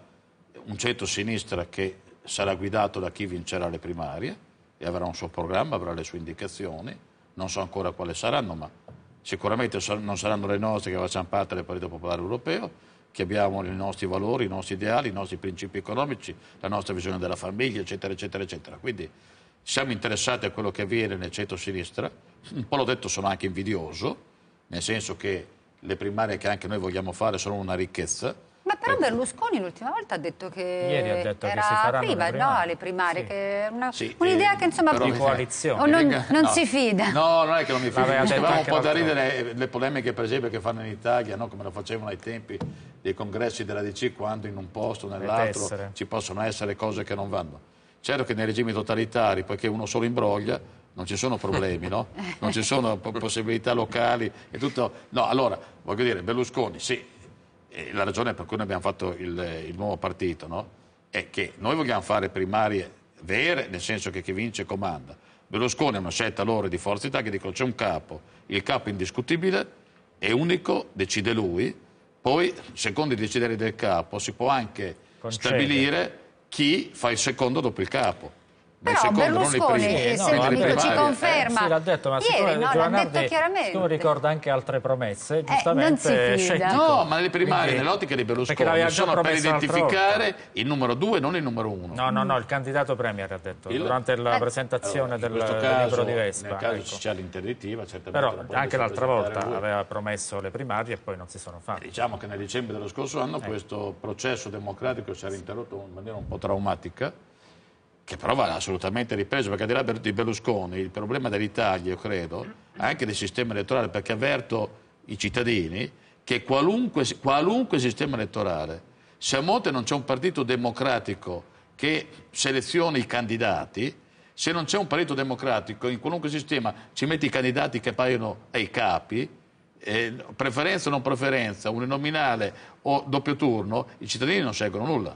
un centro-sinistra che sarà guidato da chi vincerà le primarie e avrà un suo programma, avrà le sue indicazioni, non so ancora quali saranno, ma sicuramente non saranno le nostre che facciano parte del Partito Popolare Europeo, che abbiamo i nostri valori, i nostri ideali, i nostri principi economici, la nostra visione della famiglia, eccetera, eccetera, eccetera. Quindi siamo interessati a quello che avviene nel centro-sinistra, un po' l'ho detto sono anche invidioso, nel senso che le primarie che anche noi vogliamo fare sono una ricchezza, ma però Berlusconi l'ultima volta ha detto che Ieri ha detto era che si faranno priva, le primarie. no, le primarie, sì. che una, sì, un'idea eh, che insomma di coalizione. non, non no, si fida. No, non è che non mi fido, detto facevamo un po' da ridere le polemiche per esempio che fanno in Italia, no? come lo facevano ai tempi dei congressi della DC quando in un posto o nell'altro ci possono essere cose che non vanno. Certo che nei regimi totalitari, poiché uno solo imbroglia, non ci sono problemi, no? Non ci sono po- possibilità locali e tutto. No, allora, voglio dire, Berlusconi, sì, e la ragione per cui noi abbiamo fatto il, il nuovo partito no? è che noi vogliamo fare primarie vere, nel senso che chi vince comanda. Berlusconi è una scelta loro di Forza Italia che dicono c'è un capo, il capo indiscutibile, è unico, decide lui, poi secondo i desideri del capo si può anche Concede. stabilire chi fa il secondo dopo il capo. Però secondo, non Berlusconi, primo. eh, no, se ma l'amico primarie, ci eh, conferma, sì, l'ha detto, ma ieri no, l'ha detto chiaramente. siccome ricorda anche altre promesse, non giustamente si fida. è scettico. No, ma nelle primarie, Quindi- nell'ottica di Berlusconi, sono per identificare il numero due, non il numero uno. No, no, no, il candidato premier ha detto Il- durante la Eh, presentazione Allora, del, in questo del caso, libro di Vespa. Nel caso ecco. ci sia l'interdittiva, certamente Però anche l'altra volta lui. aveva promesso le primarie e poi non si sono fatte. Diciamo che nel dicembre dello scorso anno questo processo democratico si era interrotto in maniera un po' traumatica, che però va assolutamente ripreso, perché al di là di Berlusconi il problema dell'Italia, io credo, anche del sistema elettorale, perché avverto i cittadini che qualunque, qualunque sistema elettorale, se a monte non c'è un partito democratico che selezioni i candidati, se non c'è un partito democratico in qualunque sistema ci metti i candidati che paiono ai capi, eh, preferenza o non preferenza, uninominale o doppio turno, i cittadini non scelgono nulla.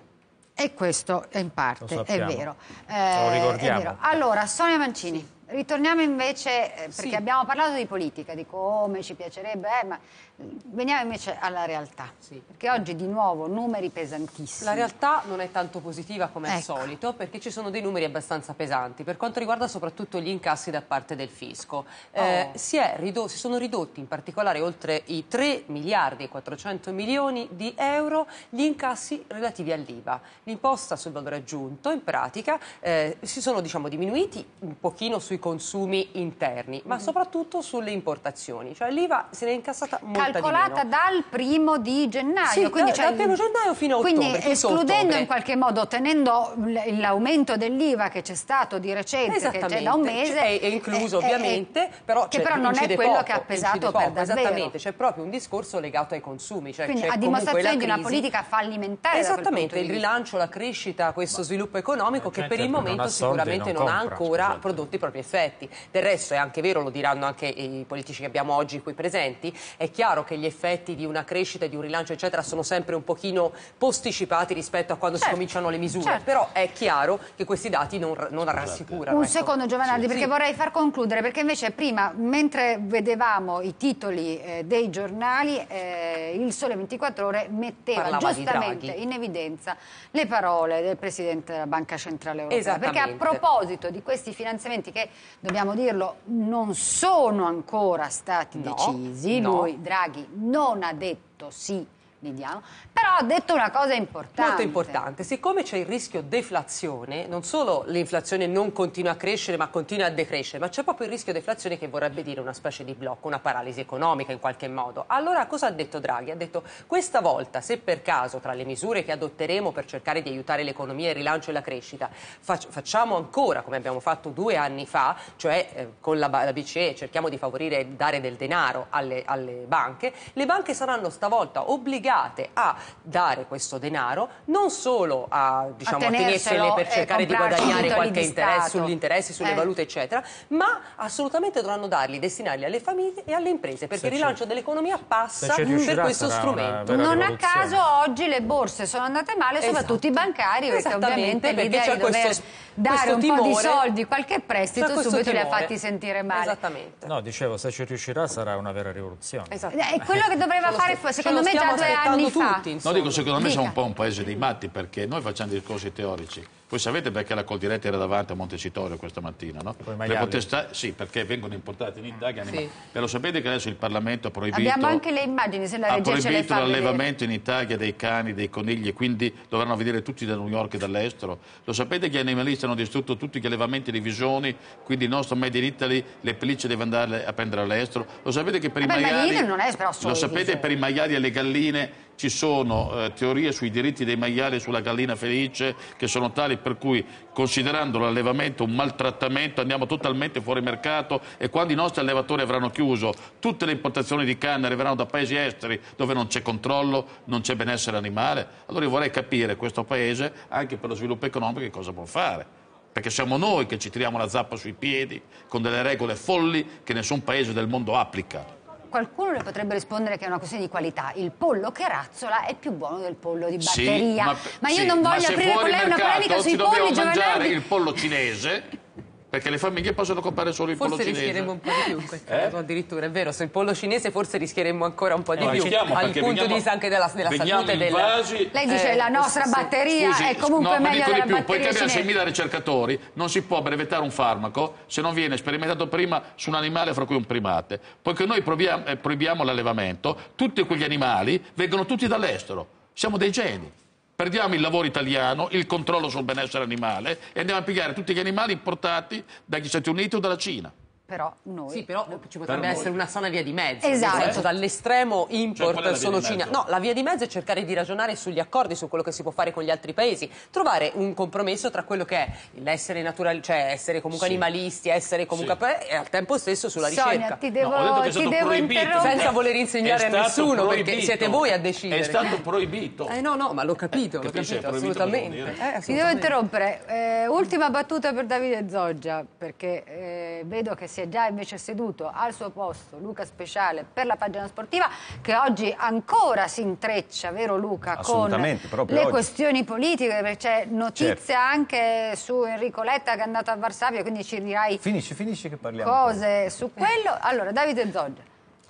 E questo è in parte, è vero. Lo è ricordiamo. vero. Allora, Sonia Mancini, ritorniamo invece, eh, perché Sì. abbiamo parlato di politica, di come ci piacerebbe, eh, ma eh, veniamo invece alla realtà. Sì. Perché oggi di nuovo numeri pesantissimi. La realtà non è tanto positiva come al Ecco. solito perché ci sono dei numeri abbastanza pesanti per quanto riguarda soprattutto gli incassi da parte del fisco. Eh, Oh. si, è rido- si sono ridotti in particolare oltre i 3 miliardi e 400 milioni di euro gli incassi relativi all'IVA. L'imposta sul valore aggiunto in pratica eh, si sono diciamo, diminuiti un pochino sui consumi interni Mm. ma soprattutto sulle importazioni. Cioè l'IVA se ne è incassata molta di calcolata dal primo di gennaio. Sì, quindi da- c'è dal primo gennaio fino a Quindi ottobre, tutto escludendo ottobre. in qualche modo, tenendo l'aumento dell'IVA che c'è stato di recente, che c'è da un mese. È, è incluso eh, eh, ovviamente, però, che c'è- però non è quello poco, che ha pesato per poco, davvero. Esattamente, c'è proprio un discorso legato ai consumi. Cioè Quindi a dimostrazione di una politica fallimentare. Esattamente, il rilancio, la crescita, questo sviluppo economico che per il momento sicuramente non ha ancora prodotto i propri effetti. Del resto è anche vero, lo diranno anche i politici che abbiamo oggi qui presenti, è chiaro che gli effetti di una crescita, di un rilancio eccetera sono sempre un pochino posticipati rispetto a quando Certo, si cominciano le misure, certo. però è chiaro che questi dati non, non rassicurano. Un ecco. secondo Giovanardi, Sì. perché Sì. vorrei far concludere, perché invece prima, mentre vedevamo i titoli eh, dei giornali, eh, il Sole 24 Ore metteva Parlava giustamente in evidenza le parole del Presidente della Banca Centrale Europea. Perché a proposito di questi finanziamenti che, dobbiamo dirlo, non sono ancora stati No, decisi, no. lui, Draghi, non ha detto sì, li diamo, però ha detto una cosa importante. Molto importante, siccome c'è il rischio deflazione, non solo l'inflazione non continua a crescere ma continua a decrescere, ma c'è proprio il rischio deflazione che vorrebbe dire una specie di blocco, una paralisi economica in qualche modo. Allora cosa ha detto Draghi? Ha detto questa volta se per caso tra le misure che adotteremo per cercare di aiutare l'economia, il rilancio e la crescita, fac- facciamo ancora come abbiamo fatto due anni fa, cioè eh, con la, la BCE cerchiamo di favorire e dare del denaro alle, alle banche, le banche saranno stavolta obbligate a dare questo denaro non solo a, diciamo, a tenerselo tenersele per cercare di guadagnare qualche di interesse Stato. sugli interessi, sulle Eh. valute eccetera, ma assolutamente dovranno darli, destinarli alle famiglie e alle imprese perché Se il ci- rilancio dell'economia passa per questo strumento. Non a caso oggi le borse sono andate male, soprattutto i Esatto. bancari, perché Esattamente, ovviamente perché l'idea di dover questo- dare un po' di timore. soldi, qualche prestito, subito li ha timore. fatti sentire male. Esattamente. No, dicevo, se ci riuscirà sarà una vera rivoluzione. Esatto. È quello che doveva lo fare, st- secondo me, già due anni fa. tutti, No, insomma. dico, secondo me Dica. siamo un po' un paese dei matti perché noi facciamo discorsi teorici, Voi sapete perché la Coldiretti era davanti a Montecitorio questa mattina, no? Per protestare, sì, perché vengono importati in Italia. Sì. Ma lo sapete che adesso il Parlamento ha proibito... Abbiamo anche le immagini, se la Ha proibito l'allevamento in Italia dei cani, dei conigli, e quindi dovranno vedere tutti da New York e dall'estero. Lo sapete che gli animalisti hanno distrutto tutti gli allevamenti di visoni, quindi il nostro Made in Italy, le pellicce deve andare a prendere all'estero. Lo sapete che per i maiali... Non è però solo lo sapete per i maiali e le galline ci sono eh, teorie sui diritti dei maiali e sulla gallina felice che sono tali per cui considerando l'allevamento un maltrattamento andiamo totalmente fuori mercato e quando i nostri allevatori avranno chiuso tutte le importazioni di canne arriveranno da paesi esteri dove non c'è controllo, non c'è benessere animale, allora io vorrei capire questo paese anche per lo sviluppo economico che cosa può fare. Perché siamo noi che ci tiriamo la zappa sui piedi con delle regole folli che nessun paese del mondo applica qualcuno le potrebbe rispondere che è una questione di qualità. Il pollo che razzola è più buono del pollo di batteria. Sì, ma, ma, io sì, non voglio aprire con lei una polemica sui polli mangiare il pollo cinese perché le famiglie possono comprare solo il forse pollo cinese. Forse rischieremmo un po' di più in questo eh? caso, addirittura. È vero, se il pollo cinese forse rischieremmo ancora un po' di eh, più. Al punto veniamo, di vista anche della, della salute invasi, della... Lei dice eh, la nostra sì, batteria scusi, è comunque no, meglio della di più. Poiché abbiamo 6.000 ricercatori, non si può brevettare un farmaco se non viene sperimentato prima su un animale, fra cui un primate. Poiché noi proviamo, eh, proibiamo l'allevamento, tutti quegli animali vengono tutti dall'estero. Siamo dei geni. Perdiamo il lavoro italiano, il controllo sul benessere animale e andiamo a pigliare tutti gli animali importati dagli Stati Uniti o dalla Cina però noi... Sì, però ci potrebbe per essere una sana via di mezzo. Esatto. Nel senso, dall'estremo import cioè, solo Cina. No, la via di mezzo è cercare di ragionare sugli accordi, su quello che si può fare con gli altri paesi, trovare un compromesso tra quello che è l'essere naturale, cioè essere comunque sì. animalisti, essere comunque... Sì. e al tempo stesso sulla Sonia, ricerca. ti devo, no, ti devo interrompere. Senza voler insegnare a nessuno, proibito. perché siete voi a decidere. È stato proibito. Eh no, no, ma l'ho capito, l'ho capito, assolutamente. Eh, assolutamente. Ti devo interrompere. Eh, ultima battuta per Davide Zoggia, perché eh, vedo che si è già invece seduto seduto al suo posto Luca Speciale per la pagina sportiva che oggi ancora si intreccia, vero Luca, con le oggi. questioni politiche, perché c'è notizia certo. anche su Enrico Letta che è andato a Varsavia, quindi ci dirai finisci, finisci che parliamo cose poi. su quello. Allora, Davide Zoggia,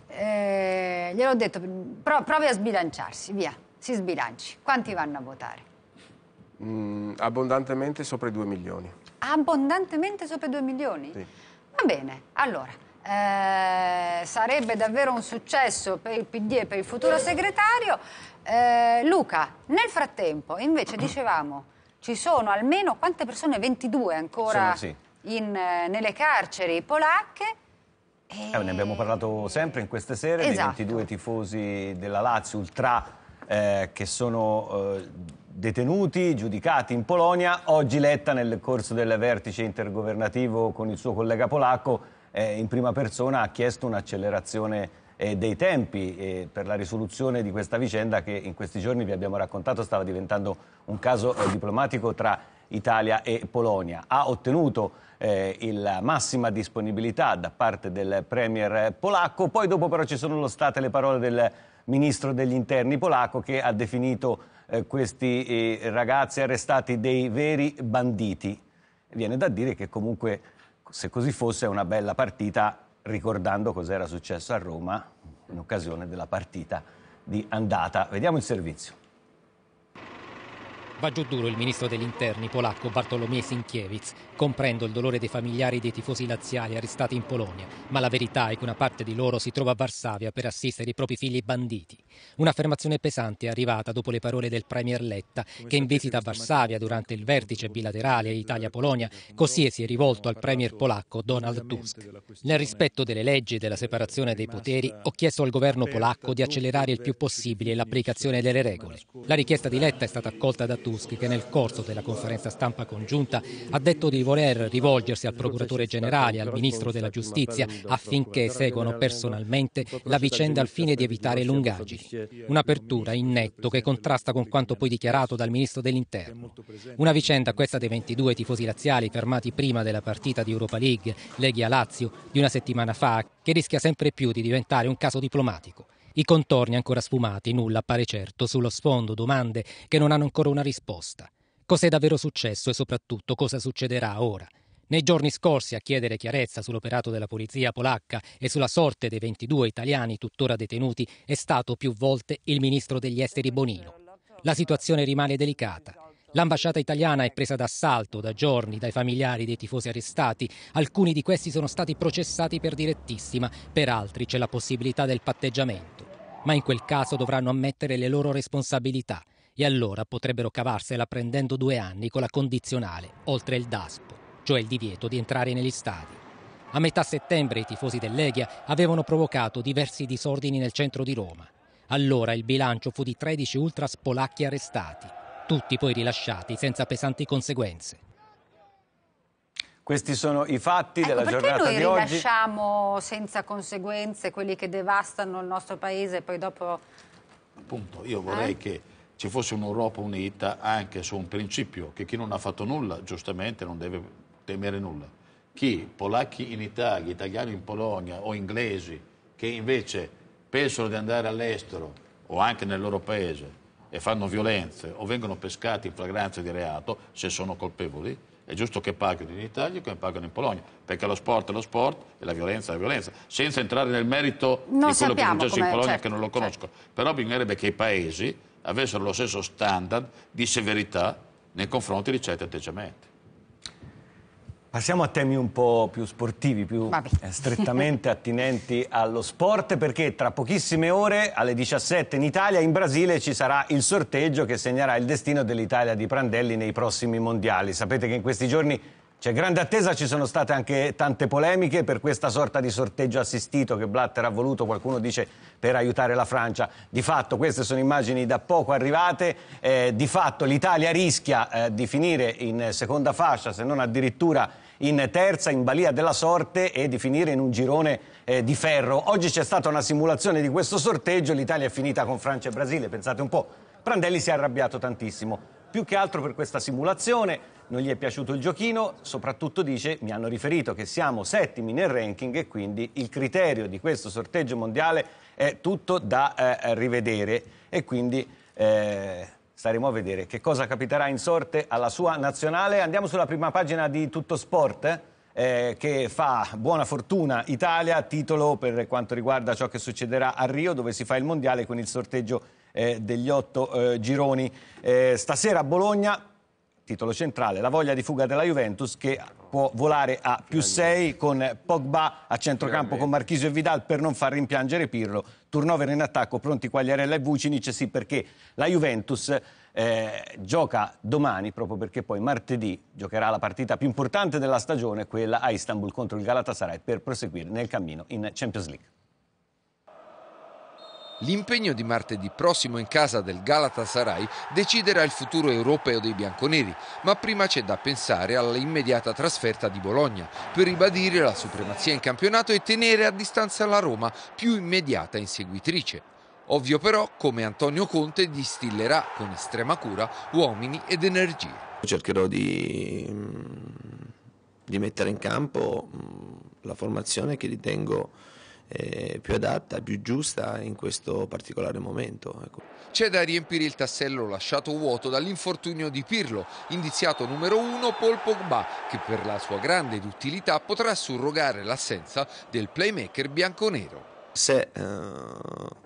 eh, gliel'ho detto, pro, provi a sbilanciarsi, via, si sbilanci. Quanti vanno a votare? Mm, abbondantemente sopra i 2 milioni. Abbondantemente sopra i 2 milioni? Sì. Va bene, allora, eh, sarebbe davvero un successo per il PD e per il futuro segretario. Eh, Luca, nel frattempo, invece dicevamo, ci sono almeno quante persone? 22 ancora sono, sì. in, eh, nelle carceri polacche. E... Eh, ne abbiamo parlato sempre in queste sere, esatto. dei 22 tifosi della Lazio, ultra, eh, che sono eh, detenuti, giudicati in Polonia. Oggi Letta nel corso del vertice intergovernativo con il suo collega polacco eh, in prima persona ha chiesto un'accelerazione eh, dei tempi eh, per la risoluzione di questa vicenda che in questi giorni vi abbiamo raccontato stava diventando un caso eh, diplomatico tra Italia e Polonia. Ha ottenuto eh, la massima disponibilità da parte del premier polacco, poi dopo però ci sono state le parole del ministro degli interni polacco che ha definito eh, questi eh, ragazzi arrestati dei veri banditi. Viene da dire che comunque, se così fosse, è una bella partita, ricordando cos'era successo a Roma in occasione della partita di andata. Vediamo il servizio. Va giù duro il ministro degli interni polacco Bartolomei Sinkiewicz. Comprendo il dolore dei familiari dei tifosi laziali arrestati in Polonia, ma la verità è che una parte di loro si trova a Varsavia per assistere i propri figli banditi. Un'affermazione pesante è arrivata dopo le parole del premier Letta, che in visita a Varsavia durante il vertice bilaterale Italia-Polonia, così si è rivolto al premier polacco Donald Tusk. Nel rispetto delle leggi e della separazione dei poteri, ho chiesto al governo polacco di accelerare il più possibile l'applicazione delle regole. La richiesta di Letta è stata accolta da Tusk Tusk che nel corso della conferenza stampa congiunta ha detto di voler rivolgersi al procuratore generale al ministro della giustizia affinché seguano personalmente la vicenda al fine di evitare lungaggini. Un'apertura in netto che contrasta con quanto poi dichiarato dal ministro dell'interno. Una vicenda questa dei 22 tifosi laziali fermati prima della partita di Europa League, Leghi a Lazio, di una settimana fa, che rischia sempre più di diventare un caso diplomatico. I contorni ancora sfumati, nulla appare certo, sullo sfondo domande che non hanno ancora una risposta. Cos'è davvero successo e soprattutto cosa succederà ora? Nei giorni scorsi a chiedere chiarezza sull'operato della polizia polacca e sulla sorte dei 22 italiani tuttora detenuti è stato più volte il ministro degli esteri Bonino. La situazione rimane delicata. L'ambasciata italiana è presa d'assalto da giorni dai familiari dei tifosi arrestati. Alcuni di questi sono stati processati per direttissima, per altri c'è la possibilità del patteggiamento. Ma in quel caso dovranno ammettere le loro responsabilità e allora potrebbero cavarsela prendendo due anni con la condizionale, oltre il DASPO, cioè il divieto di entrare negli stadi. A metà settembre i tifosi del Leghia avevano provocato diversi disordini nel centro di Roma. Allora il bilancio fu di 13 ultras polacchi arrestati tutti poi rilasciati senza pesanti conseguenze. Questi sono i fatti ecco, della giornata di oggi. Perché noi rilasciamo senza conseguenze quelli che devastano il nostro paese e poi dopo... Appunto, io vorrei eh? che ci fosse un'Europa unita anche su un principio, che chi non ha fatto nulla, giustamente, non deve temere nulla. Chi, polacchi in Italia, italiani in Polonia o inglesi, che invece pensano di andare all'estero o anche nel loro paese e fanno violenze o vengono pescati in flagranza di reato, se sono colpevoli, è giusto che paghino in Italia come pagano in Polonia, perché lo sport è lo sport e la violenza è la violenza, senza entrare nel merito non di quello che è successo in Polonia, certo, che non lo conosco. Certo. Però bisognerebbe che i paesi avessero lo stesso standard di severità nei confronti di certi atteggiamenti. Passiamo a temi un po' più sportivi, più eh, strettamente attinenti allo sport, perché tra pochissime ore, alle 17 in Italia, in Brasile ci sarà il sorteggio che segnerà il destino dell'Italia di Prandelli nei prossimi mondiali. Sapete che in questi giorni c'è grande attesa, ci sono state anche tante polemiche per questa sorta di sorteggio assistito che Blatter ha voluto, qualcuno dice per aiutare la Francia. Di fatto queste sono immagini da poco arrivate, eh, di fatto l'Italia rischia eh, di finire in seconda fascia, se non addirittura in terza, in balia della sorte e di finire in un girone eh, di ferro. Oggi c'è stata una simulazione di questo sorteggio, l'Italia è finita con Francia e Brasile, pensate un po'. Prandelli si è arrabbiato tantissimo, più che altro per questa simulazione non gli è piaciuto il giochino, soprattutto dice mi hanno riferito che siamo settimi nel ranking e quindi il criterio di questo sorteggio mondiale è tutto da eh, rivedere e quindi eh, staremo a vedere che cosa capiterà in sorte alla sua nazionale. Andiamo sulla prima pagina di Tutto Sport. Eh, che fa buona fortuna Italia, titolo per quanto riguarda ciò che succederà a Rio, dove si fa il mondiale con il sorteggio eh, degli otto eh, gironi. Eh, stasera a Bologna titolo centrale, la voglia di fuga della Juventus che può volare a più 6 con Pogba a centrocampo con Marchisio e Vidal per non far rimpiangere Pirlo, turnover in attacco pronti Quagliarella e Vucinic, sì perché la Juventus eh, gioca domani proprio perché poi martedì giocherà la partita più importante della stagione, quella a Istanbul contro il Galatasaray per proseguire nel cammino in Champions League. L'impegno di martedì prossimo in casa del Galatasaray deciderà il futuro europeo dei bianconeri, ma prima c'è da pensare all'immediata trasferta di Bologna per ribadire la supremazia in campionato e tenere a distanza la Roma, più immediata inseguitrice. Ovvio però come Antonio Conte distillerà con estrema cura uomini ed energie. Cercherò di, di mettere in campo la formazione che ritengo eh, più adatta, più giusta in questo particolare momento. Ecco. C'è da riempire il tassello lasciato vuoto dall'infortunio di Pirlo, indiziato numero uno Paul Pogba, che per la sua grande utilità potrà surrogare l'assenza del playmaker bianconero. Se uh,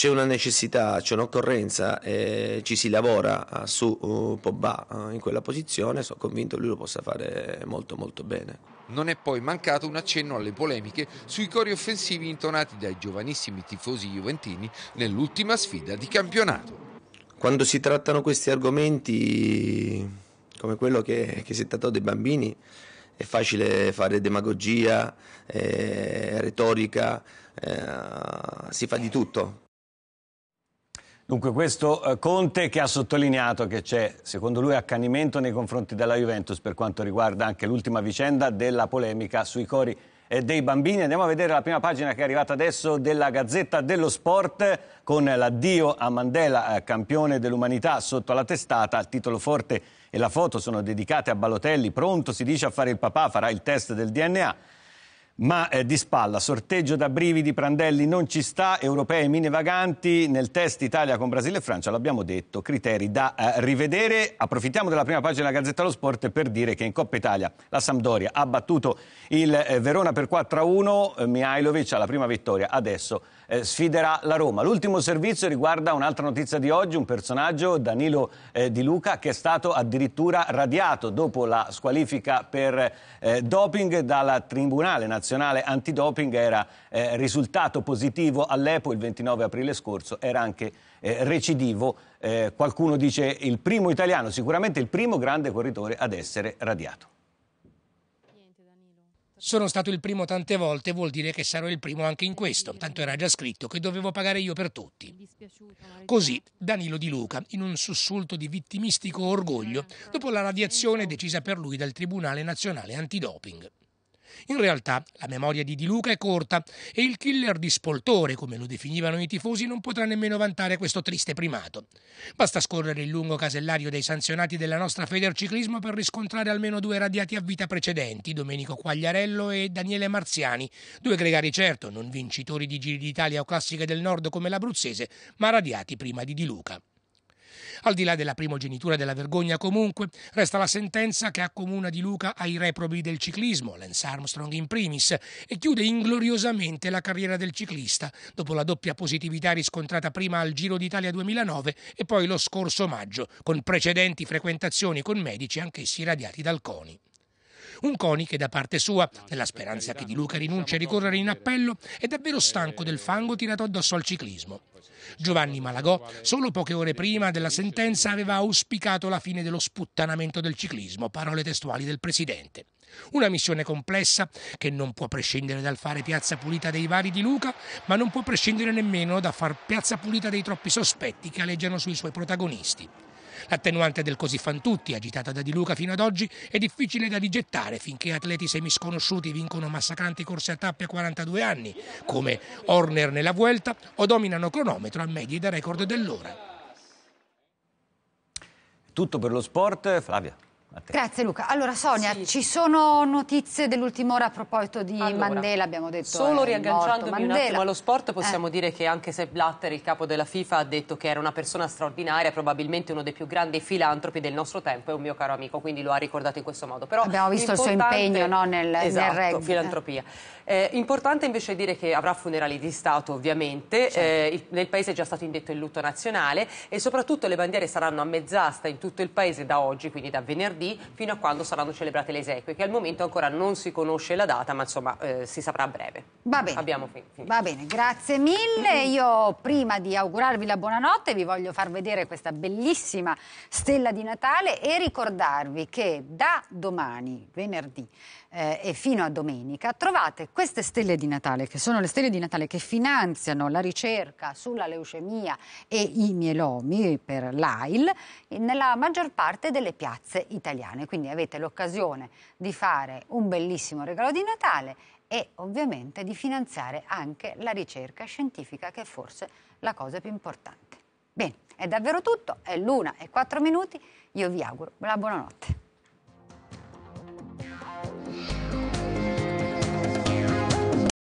c'è una necessità, c'è un'occorrenza e ci si lavora uh, su uh, Pogba uh, in quella posizione, sono convinto che lui lo possa fare molto molto bene. Non è poi mancato un accenno alle polemiche sui cori offensivi intonati dai giovanissimi tifosi juventini nell'ultima sfida di campionato. Quando si trattano questi argomenti, come quello che, che si è trattato dei bambini, è facile fare demagogia, eh, retorica, eh, si fa di tutto. Dunque questo eh, Conte che ha sottolineato che c'è, secondo lui, accanimento nei confronti della Juventus per quanto riguarda anche l'ultima vicenda della polemica sui cori eh, dei bambini. Andiamo a vedere la prima pagina che è arrivata adesso della Gazzetta dello Sport con l'addio a Mandela, eh, campione dell'umanità, sotto la testata. Il titolo forte e la foto sono dedicate a Balotelli, pronto si dice a fare il papà, farà il test del DNA ma eh, di spalla, sorteggio da brividi, Prandelli non ci sta, europei mine vaganti, nel test Italia con Brasile e Francia, l'abbiamo detto, criteri da eh, rivedere. Approfittiamo della prima pagina della Gazzetta dello Sport per dire che in Coppa Italia la Sampdoria ha battuto il eh, Verona per 4-1, eh, Mihailovic ha la prima vittoria adesso eh, sfiderà la Roma. L'ultimo servizio riguarda un'altra notizia di oggi, un personaggio, Danilo eh, Di Luca, che è stato addirittura radiato dopo la squalifica per eh, doping dal Tribunale Nazionale Antidoping. Era eh, risultato positivo all'EPO il 29 aprile scorso, era anche eh, recidivo. Qualcuno dice il primo italiano, sicuramente il primo grande corridore ad essere radiato. Sono stato il primo tante volte, vuol dire che sarò il primo anche in questo, tanto era già scritto che dovevo pagare io per tutti. Così Danilo Di Luca, in un sussulto di vittimistico orgoglio, dopo la radiazione decisa per lui dal Tribunale Nazionale Antidoping. In realtà la memoria di Di Luca è corta e il killer di spoltore, come lo definivano i tifosi, non potrà nemmeno vantare questo triste primato. Basta scorrere il lungo casellario dei sanzionati della nostra Federciclismo per riscontrare almeno due radiati a vita precedenti, Domenico Quagliarello e Daniele Marziani, due gregari certo, non vincitori di Giri d'Italia o classiche del Nord come l'abruzzese, ma radiati prima di Di Luca. Al di là della primogenitura della vergogna comunque, resta la sentenza che accomuna Di Luca ai reprobi del ciclismo, Lance Armstrong in primis, e chiude ingloriosamente la carriera del ciclista, dopo la doppia positività riscontrata prima al Giro d'Italia 2009 e poi lo scorso maggio, con precedenti frequentazioni con medici anch'essi radiati dal CONI. Un CONI che da parte sua, nella speranza che Di Luca rinunci a ricorrere in appello, è davvero stanco del fango tirato addosso al ciclismo. Giovanni Malagò, solo poche ore prima della sentenza, aveva auspicato la fine dello sputtanamento del ciclismo, parole testuali del presidente. Una missione complessa che non può prescindere dal fare piazza pulita dei vari di Luca, ma non può prescindere nemmeno da far piazza pulita dei troppi sospetti che aleggiano sui suoi protagonisti. L'attenuante del così fan tutti, agitata da Di Luca fino ad oggi, è difficile da rigettare finché atleti semisconosciuti vincono massacranti corse a tappe a 42 anni, come Horner nella Vuelta, o dominano cronometro a medie da record dell'ora. Tutto per lo sport, Flavia. Grazie Luca. Allora Sonia, sì. ci sono notizie dell'ultima ora a proposito di allora, Mandela, abbiamo detto Solo riagganciandomi un attimo allo sport possiamo eh. dire che anche se Blatter, il capo della FIFA, ha detto che era una persona straordinaria, probabilmente uno dei più grandi filantropi del nostro tempo, è un mio caro amico, quindi lo ha ricordato in questo modo. Però abbiamo visto il suo impegno no, nel, esatto, nel rugby. filantropia. Eh, importante invece dire che avrà funerali di Stato ovviamente, certo. eh, il, nel paese è già stato indetto il lutto nazionale e soprattutto le bandiere saranno a mezz'asta in tutto il paese da oggi, quindi da venerdì, fino a quando saranno celebrate le esequie, che al momento ancora non si conosce la data, ma insomma eh, si saprà a breve. Va bene. Abbiamo finito. Va bene, grazie mille. Io prima di augurarvi la buonanotte vi voglio far vedere questa bellissima stella di Natale e ricordarvi che da domani, venerdì, eh, e fino a domenica, trovate queste stelle di Natale, che sono le stelle di Natale che finanziano la ricerca sulla leucemia e i mielomi per l'AIL nella maggior parte delle piazze italiane. Quindi avete l'occasione di fare un bellissimo regalo di Natale e ovviamente di finanziare anche la ricerca scientifica, che è forse la cosa più importante. Bene, è davvero tutto, è l'una e quattro minuti, io vi auguro la buonanotte.